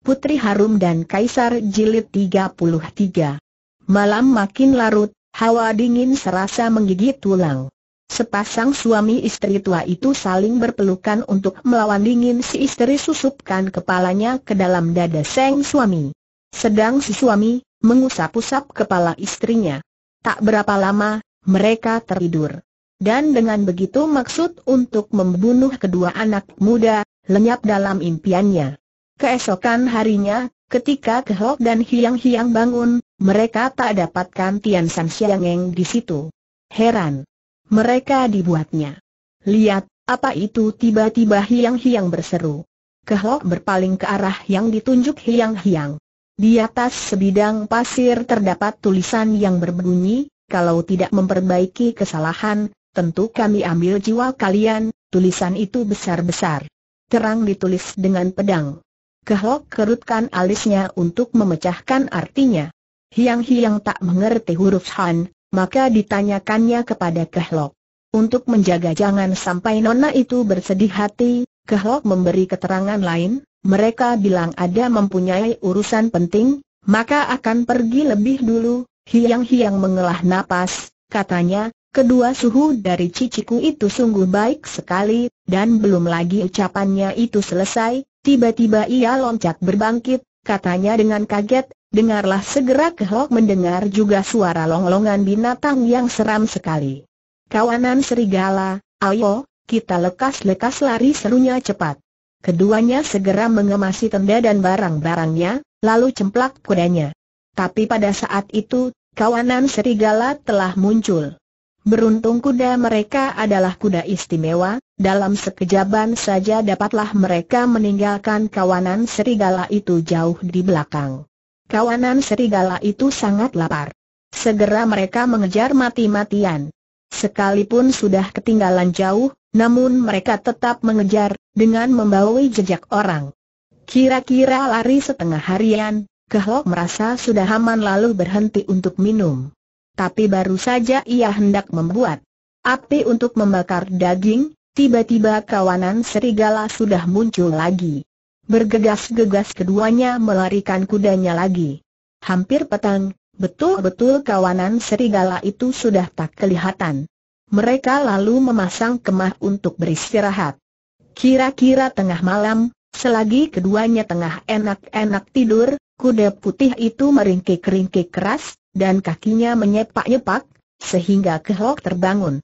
Putri Harum dan Kaisar Jilid 33 Malam makin larut, hawa dingin serasa menggigit tulang. Sepasang suami istri tua itu saling berpelukan untuk melawan dingin si istri susupkan kepalanya ke dalam dada sang suami. Sedang si suami, mengusap-usap kepala istrinya. Tak berapa lama, mereka tertidur. Dan dengan begitu maksud untuk membunuh kedua anak muda, lenyap dalam impiannya. Keesokan harinya, ketika Kehok dan Hiang Hiang bangun, mereka tak dapatkan Tian San Siangeng di situ. Heran. Mereka dibuatnya. Lihat, apa itu tiba-tiba Hiang Hiang berseru. Kehok berpaling ke arah yang ditunjuk Hiang Hiang. Di atas sebidang pasir terdapat tulisan yang berbunyi, kalau tidak memperbaiki kesalahan, tentu kami ambil jiwa kalian, tulisan itu besar-besar. Terang ditulis dengan pedang. Kehok kerutkan alisnya untuk memecahkan artinya. Hiang-hiang tak mengerti huruf Han, maka ditanyakannya kepada Kehlok. Untuk menjaga jangan sampai nona itu bersedih hati, Kehlok memberi keterangan lain, mereka bilang ada mempunyai urusan penting, maka akan pergi lebih dulu, Hiang-hiang mengelah napas, katanya, Kedua suhu dari ciciku itu sungguh baik sekali, dan belum lagi ucapannya itu selesai, tiba-tiba ia loncat berbangkit, katanya dengan kaget, dengarlah segera kehok mendengar juga suara longlongan binatang yang seram sekali. Kawanan serigala, ayo, kita lekas-lekas lari serunya cepat. Keduanya segera mengemasi tenda dan barang-barangnya, lalu cemplak kudanya. Tapi pada saat itu, kawanan serigala telah muncul. Beruntung kuda mereka adalah kuda istimewa, dalam sekejaban saja dapatlah mereka meninggalkan kawanan serigala itu jauh di belakang. Kawanan serigala itu sangat lapar. Segera mereka mengejar mati-matian. Sekalipun sudah ketinggalan jauh, namun mereka tetap mengejar, dengan membawahi jejak orang. Kira-kira lari setengah harian, Kehlok merasa sudah aman lalu berhenti untuk minum tapi baru saja ia hendak membuat api untuk membakar daging, tiba-tiba kawanan serigala sudah muncul lagi. Bergegas-gegas keduanya melarikan kudanya lagi. Hampir petang, betul-betul kawanan serigala itu sudah tak kelihatan. Mereka lalu memasang kemah untuk beristirahat. Kira-kira tengah malam, selagi keduanya tengah enak-enak tidur, kuda putih itu meringkik-ringkik keras, dan kakinya menyepak-nyepak, sehingga Kehok terbangun.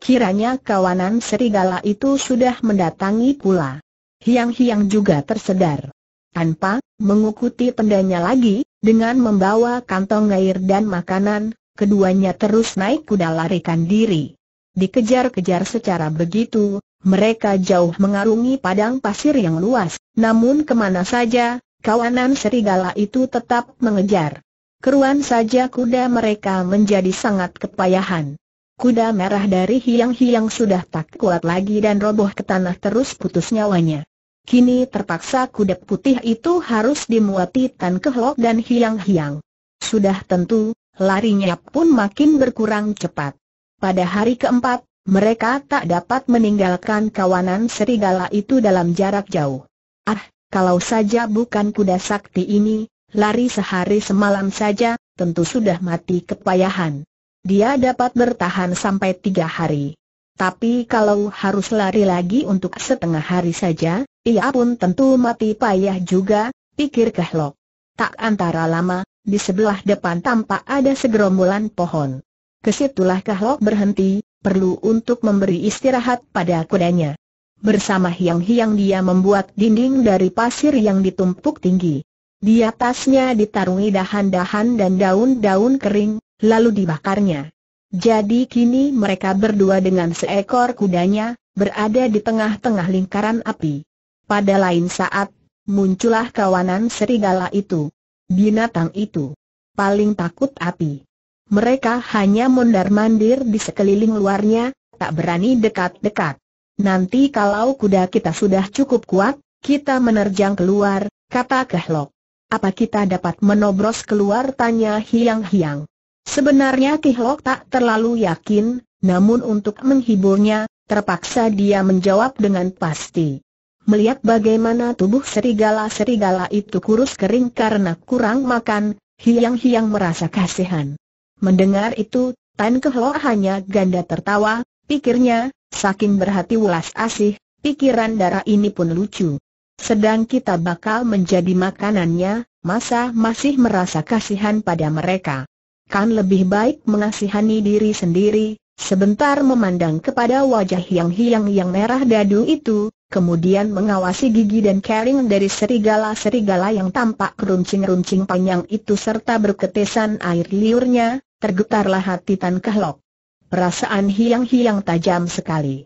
Kiranya kawanan serigala itu sudah mendatangi pula. Hiang-hiang juga tersedar. Tanpa mengukuti pendanya lagi, dengan membawa kantong air dan makanan, keduanya terus naik kuda larikan diri. Dikejar-kejar secara begitu, mereka jauh mengarungi padang pasir yang luas, namun ke mana saja, kawanan serigala itu tetap mengejar. Keruan saja kuda mereka menjadi sangat kepayahan. Kuda merah dari hiang-hiang sudah tak kuat lagi dan roboh ke tanah terus putus nyawanya. Kini terpaksa kuda putih itu harus dimuati Tan Kehlok dan hiang-hiang. Sudah tentu, larinya pun makin berkurang cepat. Pada hari keempat, mereka tak dapat meninggalkan kawanan serigala itu dalam jarak jauh. Ah, kalau saja bukan kuda sakti ini, lari sehari semalam saja, tentu sudah mati kepayahan. Dia dapat bertahan sampai tiga hari. Tapi kalau harus lari lagi untuk setengah hari saja, ia pun tentu mati payah juga, pikir Kehlok. Tak antara lama, di sebelah depan tampak ada segerombolan pohon. Ke situlah Kehlok berhenti, perlu untuk memberi istirahat pada kudanya. Bersama hiang-hiang dia membuat dinding dari pasir yang ditumpuk tinggi. Di atasnya ditarungi dahan-dahan dan daun-daun kering, lalu dibakarnya. Jadi kini mereka berdua dengan seekor kudanya, berada di tengah-tengah lingkaran api. Pada lain saat, muncullah kawanan serigala itu. Binatang itu paling takut api. Mereka hanya mondar-mandir di sekeliling luarnya, tak berani dekat-dekat. Nanti kalau kuda kita sudah cukup kuat, kita menerjang keluar, kata Kehlok. Apa kita dapat menobros keluar tanya Hiang-Hiang. Sebenarnya Kihlok tak terlalu yakin, namun untuk menghiburnya, terpaksa dia menjawab dengan pasti. Melihat bagaimana tubuh serigala-serigala itu kurus kering karena kurang makan, Hiang-Hiang merasa kasihan. Mendengar itu, Tan Kehlo hanya ganda tertawa, pikirnya, saking berhati ulas asih, pikiran darah ini pun lucu. Sedang kita bakal menjadi makanannya, masa masih merasa kasihan pada mereka. Kan lebih baik mengasihani diri sendiri, sebentar memandang kepada wajah Hiang-Hiang yang merah dadu itu, kemudian mengawasi gigi dan kering dari serigala-serigala yang tampak keruncing-runcing panjang itu serta berketesan air liurnya, tergetarlah hati Tan Kehlok. Perasaan hiang-hiang tajam sekali.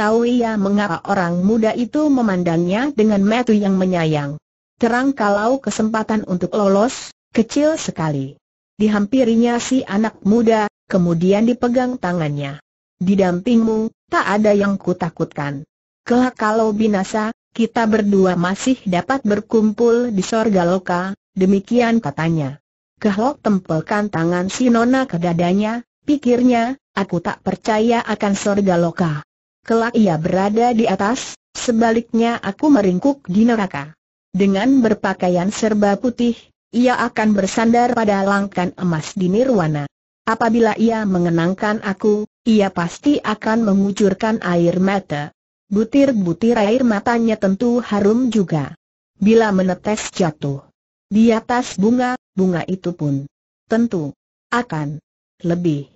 Tahu ia mengapa orang muda itu memandangnya dengan metu yang menyayang. Terang kalau kesempatan untuk lolos, kecil sekali. Dihampirinya si anak muda, kemudian dipegang tangannya. Didampingmu, tak ada yang kutakutkan. Kelak kalau binasa, kita berdua masih dapat berkumpul di sorga loka, demikian katanya. Kehlok tempelkan tangan si nona ke dadanya, pikirnya, aku tak percaya akan sorga loka. Kelak ia berada di atas, sebaliknya aku meringkuk di neraka. Dengan berpakaian serba putih, ia akan bersandar pada langkan emas di nirwana. Apabila ia mengenangkan aku, ia pasti akan mengucurkan air mata. Butir-butir air matanya tentu harum juga. Bila menetes jatuh di atas bunga, bunga itu pun tentu akan lebih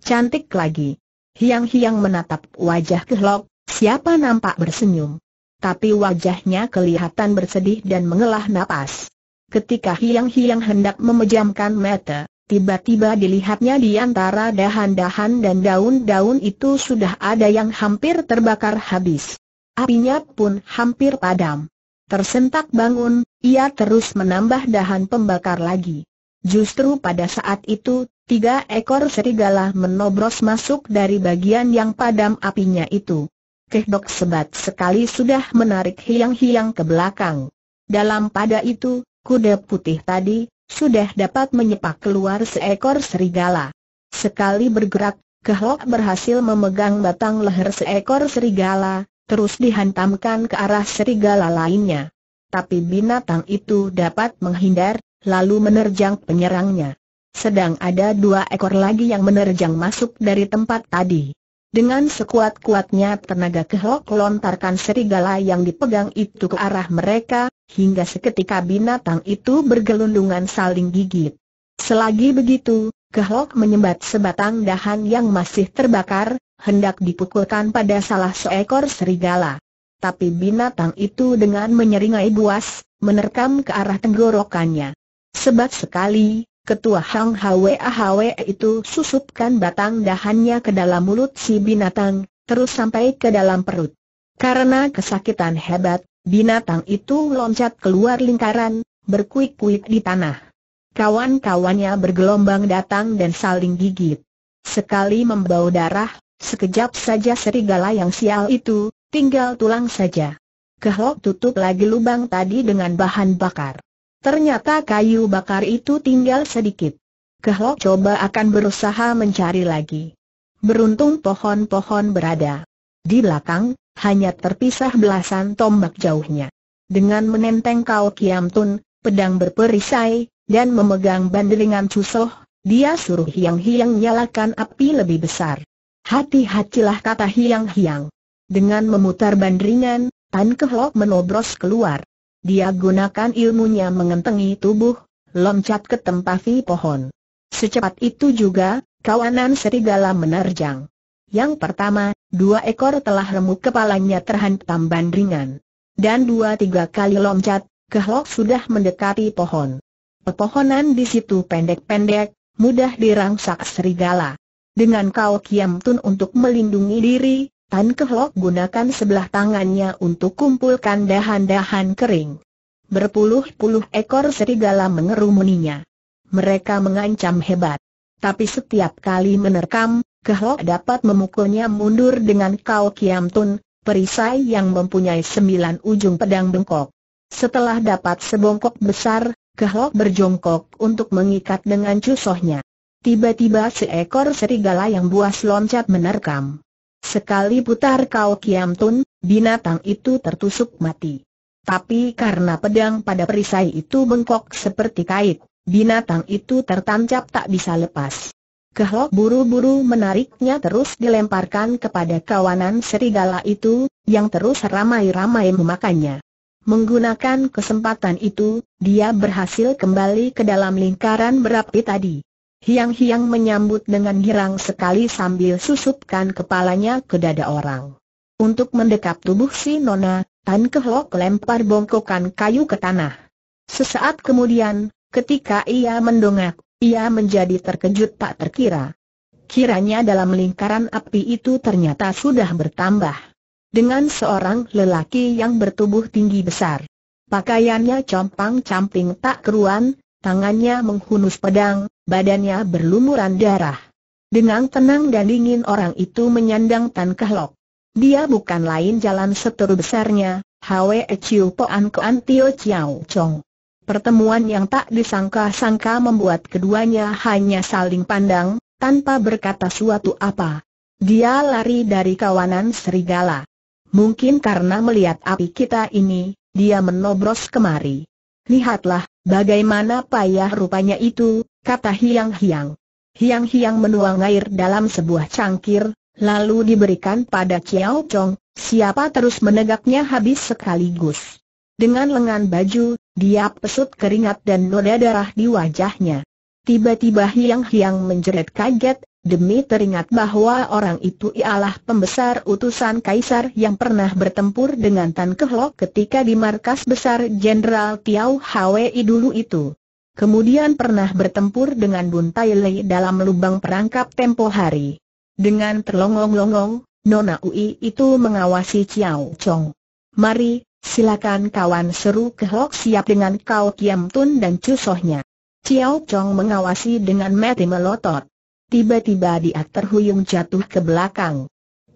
cantik lagi. Hiang-hiang menatap wajah kehlok, siapa nampak bersenyum. Tapi wajahnya kelihatan bersedih dan mengelah napas. Ketika hiang-hiang hendak memejamkan mata, Tiba-tiba dilihatnya di antara dahan-dahan dan daun-daun itu sudah ada yang hampir terbakar habis. Apinya pun hampir padam. Tersentak bangun, ia terus menambah dahan pembakar lagi. Justru pada saat itu, tiga ekor serigala menobros masuk dari bagian yang padam apinya itu. Kehdok sebat sekali sudah menarik hiang-hiang ke belakang. Dalam pada itu, kuda putih tadi, sudah dapat menyepak keluar seekor serigala. Sekali bergerak, Kehlok berhasil memegang batang leher seekor serigala, terus dihantamkan ke arah serigala lainnya. Tapi binatang itu dapat menghindar, lalu menerjang penyerangnya. Sedang ada dua ekor lagi yang menerjang masuk dari tempat tadi. Dengan sekuat-kuatnya tenaga kehlok lontarkan serigala yang dipegang itu ke arah mereka, hingga seketika binatang itu bergelundungan saling gigit. Selagi begitu, kehlok menyembat sebatang dahan yang masih terbakar, hendak dipukulkan pada salah seekor serigala. Tapi binatang itu dengan menyeringai buas, menerkam ke arah tenggorokannya. Sebat sekali, Ketua Hang Hwa itu susupkan batang dahannya ke dalam mulut si binatang, terus sampai ke dalam perut. Karena kesakitan hebat, binatang itu loncat keluar lingkaran, berkuik-kuik di tanah. Kawan-kawannya bergelombang datang dan saling gigit. Sekali membau darah, sekejap saja serigala yang sial itu, tinggal tulang saja. Kehlok tutup lagi lubang tadi dengan bahan bakar. Ternyata kayu bakar itu tinggal sedikit. Kehlok coba akan berusaha mencari lagi. Beruntung pohon-pohon berada di belakang, hanya terpisah belasan tombak jauhnya. Dengan menenteng kau Kiam Tun, pedang berperisai, dan memegang bandelingan cusoh, dia suruh Hiang-Hiang nyalakan api lebih besar. Hati-hatilah kata Hiang-Hiang. Dengan memutar bandringan, Tan Kehlok menobros keluar. Dia gunakan ilmunya mengentengi tubuh, loncat ke tempafi pohon. Secepat itu juga, kawanan serigala menerjang. Yang pertama, dua ekor telah remuk kepalanya terhantam bandringan. Dan dua tiga kali loncat, kehlok sudah mendekati pohon. Pepohonan di situ pendek-pendek, mudah dirangsak serigala. Dengan kau Kiam Tun untuk melindungi diri, Tan Kehlok gunakan sebelah tangannya untuk kumpulkan dahan-dahan kering. Berpuluh-puluh ekor serigala mengerumuninya. Mereka mengancam hebat. Tapi setiap kali menerkam, Kehlok dapat memukulnya mundur dengan Kau Kiam Tun, perisai yang mempunyai sembilan ujung pedang bengkok. Setelah dapat sebongkok besar, Kehlok berjongkok untuk mengikat dengan cusohnya. Tiba-tiba seekor serigala yang buas loncat menerkam. Sekali putar kau Kiam Tun, binatang itu tertusuk mati. Tapi karena pedang pada perisai itu bengkok seperti kait, binatang itu tertancap tak bisa lepas. Kehlok buru-buru menariknya terus dilemparkan kepada kawanan serigala itu, yang terus ramai-ramai memakannya. Menggunakan kesempatan itu, dia berhasil kembali ke dalam lingkaran berapi tadi. Hiang-hiang menyambut dengan girang sekali sambil susupkan kepalanya ke dada orang. Untuk mendekap tubuh si Nona, Tan Kehlok lempar bongkokan kayu ke tanah. Sesaat kemudian, ketika ia mendongak, ia menjadi terkejut tak terkira. Kiranya dalam lingkaran api itu ternyata sudah bertambah dengan seorang lelaki yang bertubuh tinggi besar. Pakaiannya compang-camping tak keruan, tangannya menghunus pedang, badannya berlumuran darah. Dengan tenang dan dingin orang itu menyandang Tan Kehlok. Dia bukan lain jalan seteru besarnya, Hwe Chiu Poan Koan Tio Chiao Chong. Pertemuan yang tak disangka-sangka membuat keduanya hanya saling pandang, tanpa berkata suatu apa. Dia lari dari kawanan serigala. Mungkin karena melihat api kita ini, dia menobros kemari. Lihatlah, bagaimana payah rupanya itu, kata Hiang Hiang. Hiang Hiang menuang air dalam sebuah cangkir, lalu diberikan pada Chiao Chong, siapa terus menegaknya habis sekaligus. Dengan lengan baju, dia pesut keringat dan noda darah di wajahnya. Tiba-tiba Hiang Hiang menjerit kaget, demi teringat bahwa orang itu ialah pembesar utusan kaisar yang pernah bertempur dengan Tan Kehlok ketika di markas besar Jenderal Tiao Hwi dulu itu. Kemudian pernah bertempur dengan Bun Tai Lei dalam lubang perangkap tempo hari. Dengan terlongong-longong, Nona Ui itu mengawasi Chiao Chong. Mari, silakan kawan seru Kehlok siap dengan kau Kiam Tun dan cusohnya. Chiao Chong mengawasi dengan mati melotot. Tiba-tiba dia terhuyung jatuh ke belakang.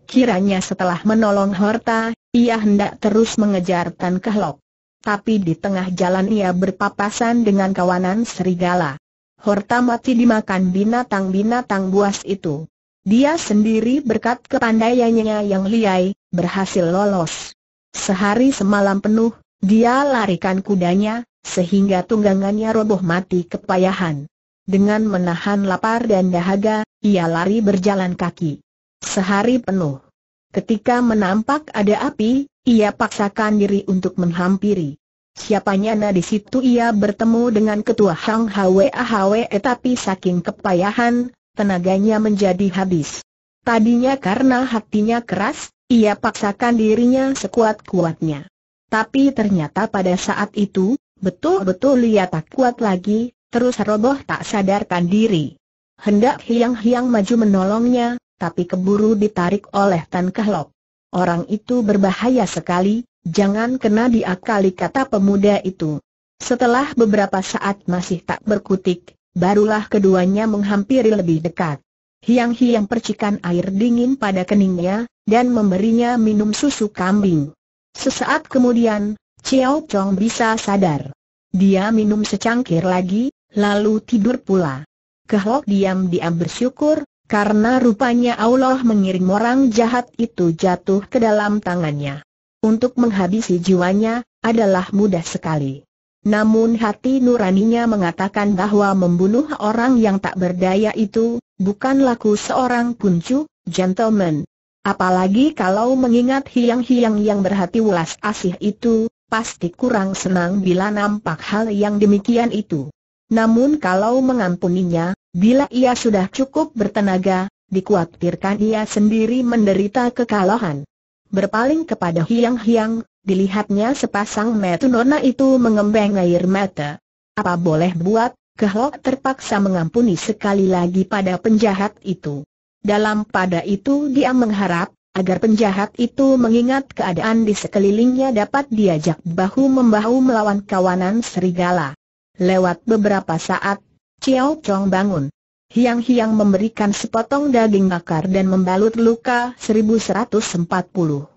Kiranya setelah menolong Horta, ia hendak terus mengejar Tan Kehlok. Tapi di tengah jalan ia berpapasan dengan kawanan serigala. Horta mati dimakan binatang-binatang buas itu. Dia sendiri berkat kepandaiannya yang liai, berhasil lolos. Sehari semalam penuh, dia larikan kudanya, sehingga tunggangannya roboh mati kepayahan. Dengan menahan lapar dan dahaga, ia lari berjalan kaki. Sehari penuh. Ketika menampak ada api, ia paksakan diri untuk menghampiri. Siapanya nah di situ ia bertemu dengan ketua Hang Hwa Hwa tapi saking kepayahan, tenaganya menjadi habis. Tadinya karena hatinya keras, ia paksakan dirinya sekuat-kuatnya. Tapi ternyata pada saat itu, betul-betul ia tak kuat lagi, terus roboh tak sadarkan diri. Hendak hiang-hiang maju menolongnya, tapi keburu ditarik oleh Tan Kehlok. Orang itu berbahaya sekali, jangan kena diakali kata pemuda itu. Setelah beberapa saat masih tak berkutik, barulah keduanya menghampiri lebih dekat. Hiang-hiang percikan air dingin pada keningnya, dan memberinya minum susu kambing. Sesaat kemudian, Chiao Chong bisa sadar. Dia minum secangkir lagi, lalu tidur pula. Kehlok diam-diam bersyukur, karena rupanya Allah mengirim orang jahat itu jatuh ke dalam tangannya. Untuk menghabisi jiwanya, adalah mudah sekali. Namun hati nuraninya mengatakan bahwa membunuh orang yang tak berdaya itu, bukan laku seorang kuncu, gentleman. Apalagi kalau mengingat hiang-hiang yang berhati welas asih itu, pasti kurang senang bila nampak hal yang demikian itu. Namun kalau mengampuninya, bila ia sudah cukup bertenaga, dikuatirkan ia sendiri menderita kekalahan. Berpaling kepada hiang-hiang, dilihatnya sepasang metu nona itu mengembang air mata. Apa boleh buat, Kehlok terpaksa mengampuni sekali lagi pada penjahat itu. Dalam pada itu dia mengharap, agar penjahat itu mengingat keadaan di sekelilingnya dapat diajak bahu-membahu melawan kawanan serigala. Lewat beberapa saat, Chiao Chong bangun. Hiang-hiang memberikan sepotong daging bakar dan membalut luka 1140.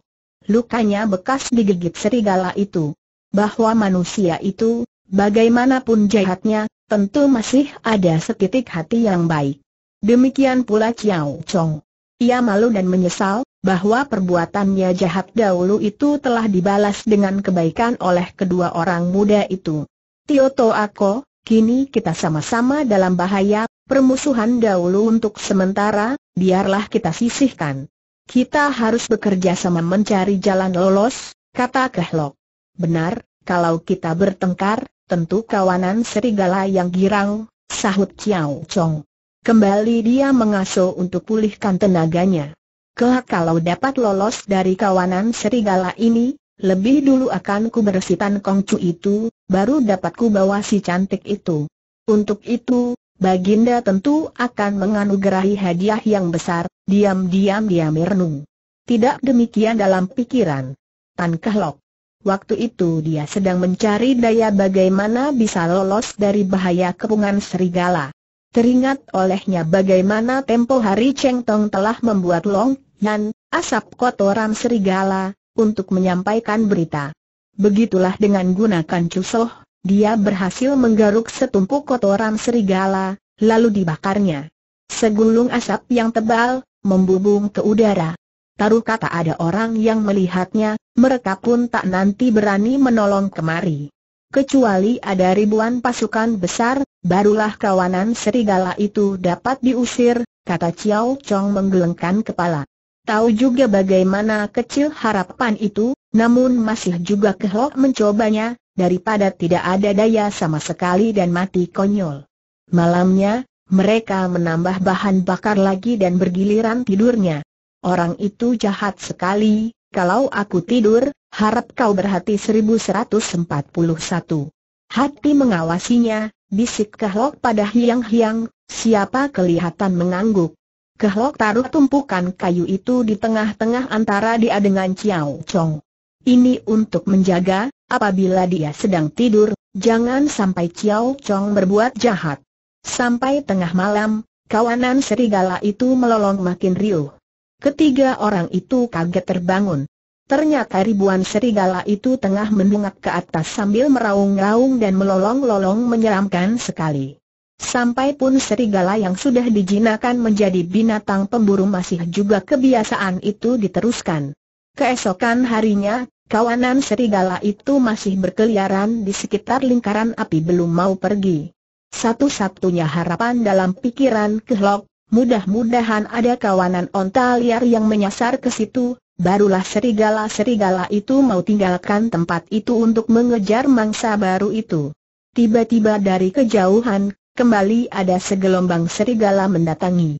Lukanya bekas digigit serigala itu. Bahwa manusia itu, bagaimanapun jahatnya, tentu masih ada setitik hati yang baik. Demikian pula Chiao Chong. Ia malu dan menyesal, bahwa perbuatannya jahat dahulu itu telah dibalas dengan kebaikan oleh kedua orang muda itu. Tioto Ako, kini kita sama-sama dalam bahaya, permusuhan dahulu untuk sementara, biarlah kita sisihkan. Kita harus bekerja sama mencari jalan lolos, kata Kehlok. Benar, kalau kita bertengkar, tentu kawanan serigala yang girang, sahut Chiao Chong. Kembali dia mengasuh untuk pulihkan tenaganya. Kelak kalau dapat lolos dari kawanan serigala ini, lebih dulu akan ku bersihkan kongcu itu, baru dapat ku bawa si cantik itu. Untuk itu, Baginda tentu akan menganugerahi hadiah yang besar, diam-diam dia merenung. Tidak demikian dalam pikiran. Tan Kehlok. Waktu itu dia sedang mencari daya bagaimana bisa lolos dari bahaya kepungan serigala. Teringat olehnya bagaimana tempo hari Cheng Tong telah membuat long Yan, asap kotoran serigala, untuk menyampaikan berita. Begitulah dengan gunakan cusoh, dia berhasil menggaruk setumpuk kotoran serigala, lalu dibakarnya. Segulung asap yang tebal, membubung ke udara. Taruh kata ada orang yang melihatnya, mereka pun tak nanti berani menolong kemari. Kecuali ada ribuan pasukan besar, barulah kawanan serigala itu dapat diusir, kata Chiao Chong menggelengkan kepala. Tahu juga bagaimana kecil harapan itu, namun masih juga kehlok mencobanya, daripada tidak ada daya sama sekali dan mati konyol. Malamnya, mereka menambah bahan bakar lagi dan bergiliran tidurnya. Orang itu jahat sekali, kalau aku tidur, harap kau berhati 1141. Hati mengawasinya, bisik kehlok pada hiang-hiang, siapa kelihatan mengangguk. Kehlok taruh tumpukan kayu itu di tengah-tengah antara dia dengan Chiao Chong. Ini untuk menjaga, apabila dia sedang tidur, jangan sampai Chiao Chong berbuat jahat. Sampai tengah malam, kawanan serigala itu melolong makin riuh. Ketiga orang itu kaget terbangun. Ternyata ribuan serigala itu tengah mendungak ke atas sambil meraung-raung dan melolong-lolong menyeramkan sekali. Sampai pun serigala yang sudah dijinakan menjadi binatang pemburu masih juga kebiasaan itu diteruskan. Keesokan harinya, kawanan serigala itu masih berkeliaran di sekitar lingkaran api belum mau pergi. Satu-satunya harapan dalam pikiran kehlok, mudah-mudahan ada kawanan onta liar yang menyasar ke situ, barulah serigala-serigala itu mau tinggalkan tempat itu untuk mengejar mangsa baru itu. Tiba-tiba dari kejauhan, kembali ada segelombang serigala mendatangi.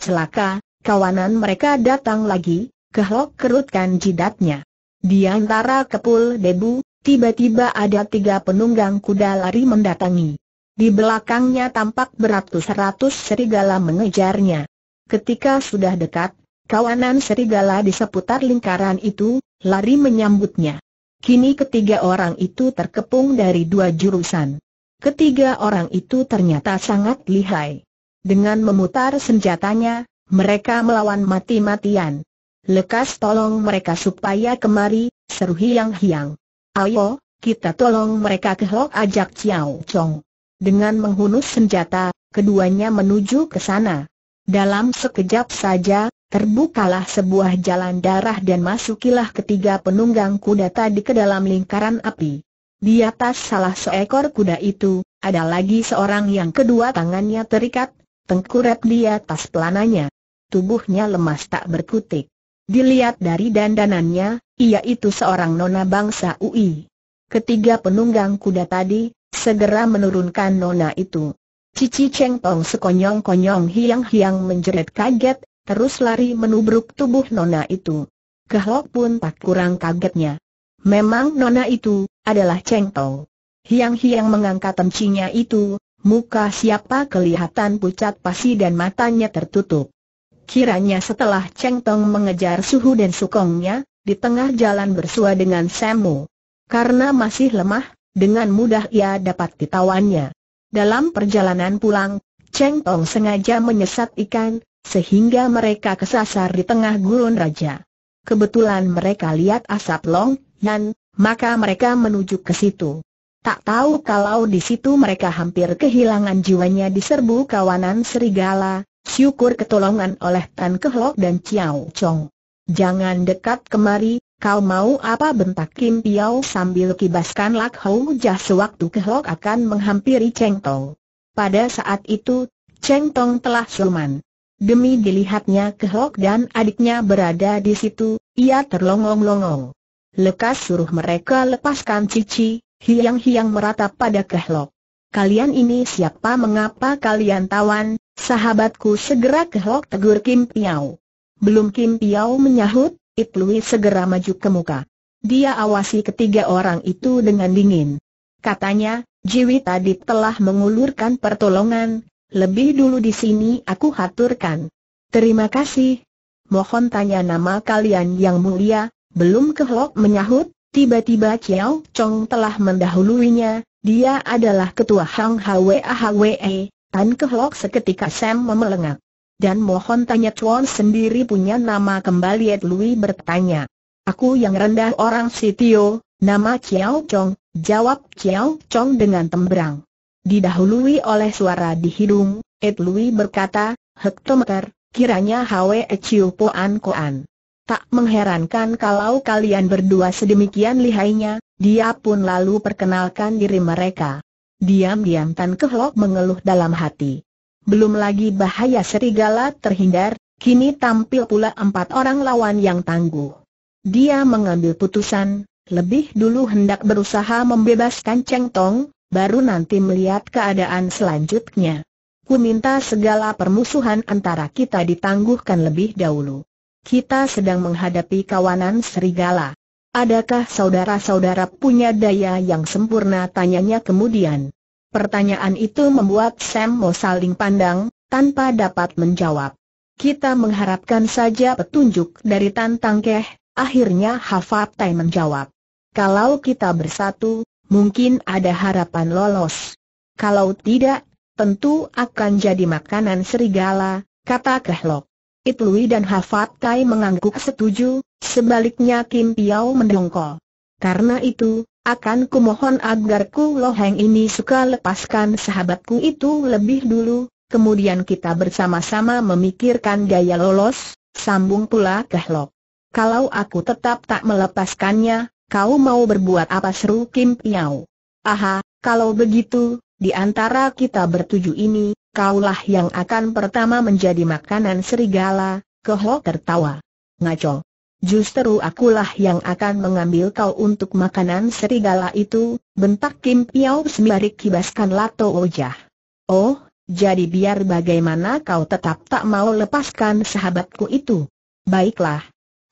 Celaka, kawanan mereka datang lagi, kehlok kerutkan jidatnya. Di antara kepul debu, tiba-tiba ada tiga penunggang kuda lari mendatangi. Di belakangnya tampak beratus-ratus serigala mengejarnya. Ketika sudah dekat, kawanan serigala di seputar lingkaran itu, lari menyambutnya. Kini ketiga orang itu terkepung dari dua jurusan. Ketiga orang itu ternyata sangat lihai. Dengan memutar senjatanya, mereka melawan mati-matian. Lekas tolong mereka supaya kemari, seru hiang-hiang. Ayo, kita tolong mereka ke Hok ajak Chiao Chong. Dengan menghunus senjata, keduanya menuju ke sana. Dalam sekejap saja, terbukalah sebuah jalan darah dan masukilah ketiga penunggang kuda tadi ke dalam lingkaran api. Di atas salah seekor kuda itu, ada lagi seorang yang kedua tangannya terikat, tengkurap di atas pelananya. Tubuhnya lemas tak berkutik. Dilihat dari dandanannya, ia itu seorang nona bangsa UI. Ketiga penunggang kuda tadi, segera menurunkan nona itu. Cici Cheng Tong sekonyong-konyong hiang-hiang menjerit kaget, terus lari menubruk tubuh nona itu. Kehlok pun tak kurang kagetnya. Memang nona itu, adalah Cheng Tong. Hiang-hiang mengangkat tencinya itu, muka siapa kelihatan pucat pasi dan matanya tertutup. Kiranya setelah Cheng Tong mengejar suhu dan sukongnya, di tengah jalan bersua dengan Samu. Karena masih lemah, dengan mudah ia dapat ditawannya. Dalam perjalanan pulang, Cheng Tong sengaja menyesat ikan, sehingga mereka kesasar di tengah gurun raja. Kebetulan mereka lihat asap long, dan, maka mereka menuju ke situ. Tak tahu kalau di situ mereka hampir kehilangan jiwanya di serbu kawanan serigala, syukur ketolongan oleh Tan Kehlok dan Chiao Chong. Jangan dekat kemari, kau mau apa bentak Kim Piao sambil kibaskan Lak Hou Jah sewaktu Kehlok akan menghampiri Cheng Tong. Pada saat itu, Cheng Tong telah suman. Demi dilihatnya Kehlok dan adiknya berada di situ, ia terlongong-longong. Lekas suruh mereka lepaskan Cici, hiang-hiang meratap pada Kehlok. Kalian ini siapa mengapa kalian tawan, sahabatku segera Kehlok tegur Kim Piao. Belum Kim Piao menyahut, It Lui segera maju ke muka. Dia awasi ketiga orang itu dengan dingin. Katanya, Jiwi tadi telah mengulurkan pertolongan, lebih dulu di sini aku haturkan. Terima kasih. Mohon tanya nama kalian yang mulia, belum kehlok menyahut, tiba-tiba Chiao Chong telah mendahuluinya, dia adalah ketua Hang Hwa Hwe, Tan kehlok seketika Sam memelengak. Dan mohon tanya Chuan sendiri punya nama kembali Ed Lui bertanya. Aku yang rendah orang Sitio, nama Chiao Chong, Jawab Chiao Chong dengan tembrang. Didahului oleh suara di hidung, Ed Lui berkata, hektometer, kiranya Hwe Chiu Poan Koan. Tak mengherankan kalau kalian berdua sedemikian lihainya, dia pun lalu perkenalkan diri mereka. Diam-diam Tan Kehlok mengeluh dalam hati. Belum lagi bahaya serigala terhindar, kini tampil pula empat orang lawan yang tangguh. Dia mengambil putusan, lebih dulu hendak berusaha membebaskan Cheng Tong, baru nanti melihat keadaan selanjutnya. Ku minta segala permusuhan antara kita ditangguhkan lebih dahulu. Kita sedang menghadapi kawanan serigala. Adakah saudara-saudara punya daya yang sempurna tanyanya kemudian. Pertanyaan itu membuat Sam mau saling pandang, tanpa dapat menjawab. Kita mengharapkan saja petunjuk dari Tan Tangkeh, akhirnya Hafat Tai menjawab. Kalau kita bersatu, mungkin ada harapan lolos. Kalau tidak, tentu akan jadi makanan serigala, kata Kehlok. Itlui dan Hafat Tai mengangguk setuju, sebaliknya Kim Piao mendongkol. Karena itu, akan kumohon agar Ku Loheng ini suka lepaskan sahabatku itu lebih dulu, kemudian kita bersama-sama memikirkan gaya lolos, sambung pula Kehlok. Kalau aku tetap tak melepaskannya, Kau mau berbuat apa seru Kim Piao? Aha, kalau begitu, di antara kita bertuju ini, kaulah yang akan pertama menjadi makanan serigala, Keho tertawa. Ngaco. Justru akulah yang akan mengambil kau untuk makanan serigala itu, bentak Kim Piao sembari kibaskan lato ojah. Oh, jadi biar bagaimana kau tetap tak mau lepaskan sahabatku itu. Baiklah,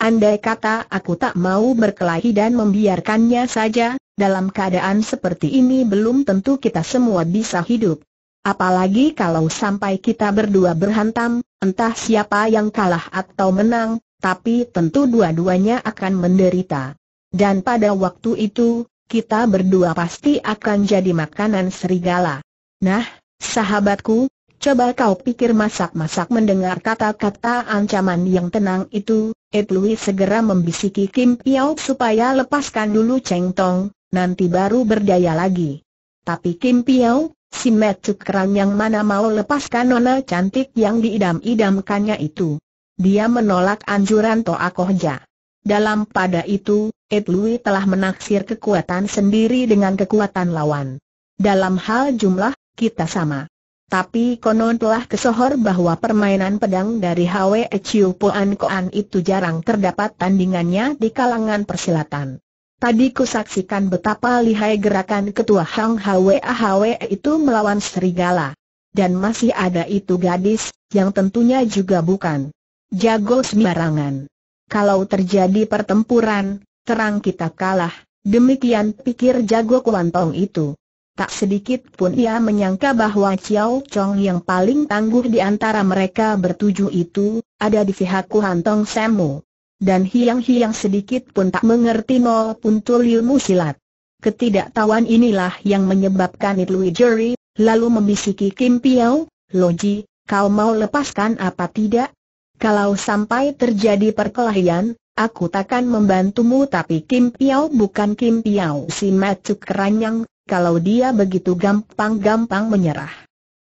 Andai kata aku tak mau berkelahi dan membiarkannya saja, dalam keadaan seperti ini belum tentu kita semua bisa hidup. Apalagi kalau sampai kita berdua berhantam, entah siapa yang kalah atau menang, tapi tentu dua-duanya akan menderita. Dan pada waktu itu, kita berdua pasti akan jadi makanan serigala. Nah, sahabatku, Coba kau pikir masak-masak mendengar kata-kata ancaman yang tenang itu, Ed Louis segera membisiki Kim Piao supaya lepaskan dulu Cheng Tong, nanti baru berdaya lagi. Tapi Kim Piao, si Kerang yang mana mau lepaskan nona cantik yang diidam-idamkannya itu. Dia menolak anjuran Toa Kohja. Dalam pada itu, Ed Louis telah menaksir kekuatan sendiri dengan kekuatan lawan. Dalam hal jumlah, kita sama. Tapi konon telah kesohor bahwa permainan pedang dari Hwe Chiu Poan Koan itu jarang terdapat tandingannya di kalangan persilatan. Tadi kusaksikan betapa lihai gerakan ketua Hang Hwe Hwe itu melawan serigala. Dan masih ada itu gadis, yang tentunya juga bukan jago sembarangan. Kalau terjadi pertempuran, terang kita kalah, demikian pikir jago kuantong itu. Tak sedikit pun ia menyangka bahwa Chiao Chong yang paling tangguh di antara mereka bertujuh itu, ada di pihak Kuhantong Semu. Dan hiang-hiang sedikit pun tak mengerti nol puntul ilmu silat. Ketidaktahuan inilah yang menyebabkan Lui Jerry, lalu membisiki Kim Piao, Loji, kau mau lepaskan apa tidak? Kalau sampai terjadi perkelahian, aku takkan membantumu tapi Kim Piao bukan Kim Piao si macuk keranyang, kalau dia begitu gampang-gampang menyerah.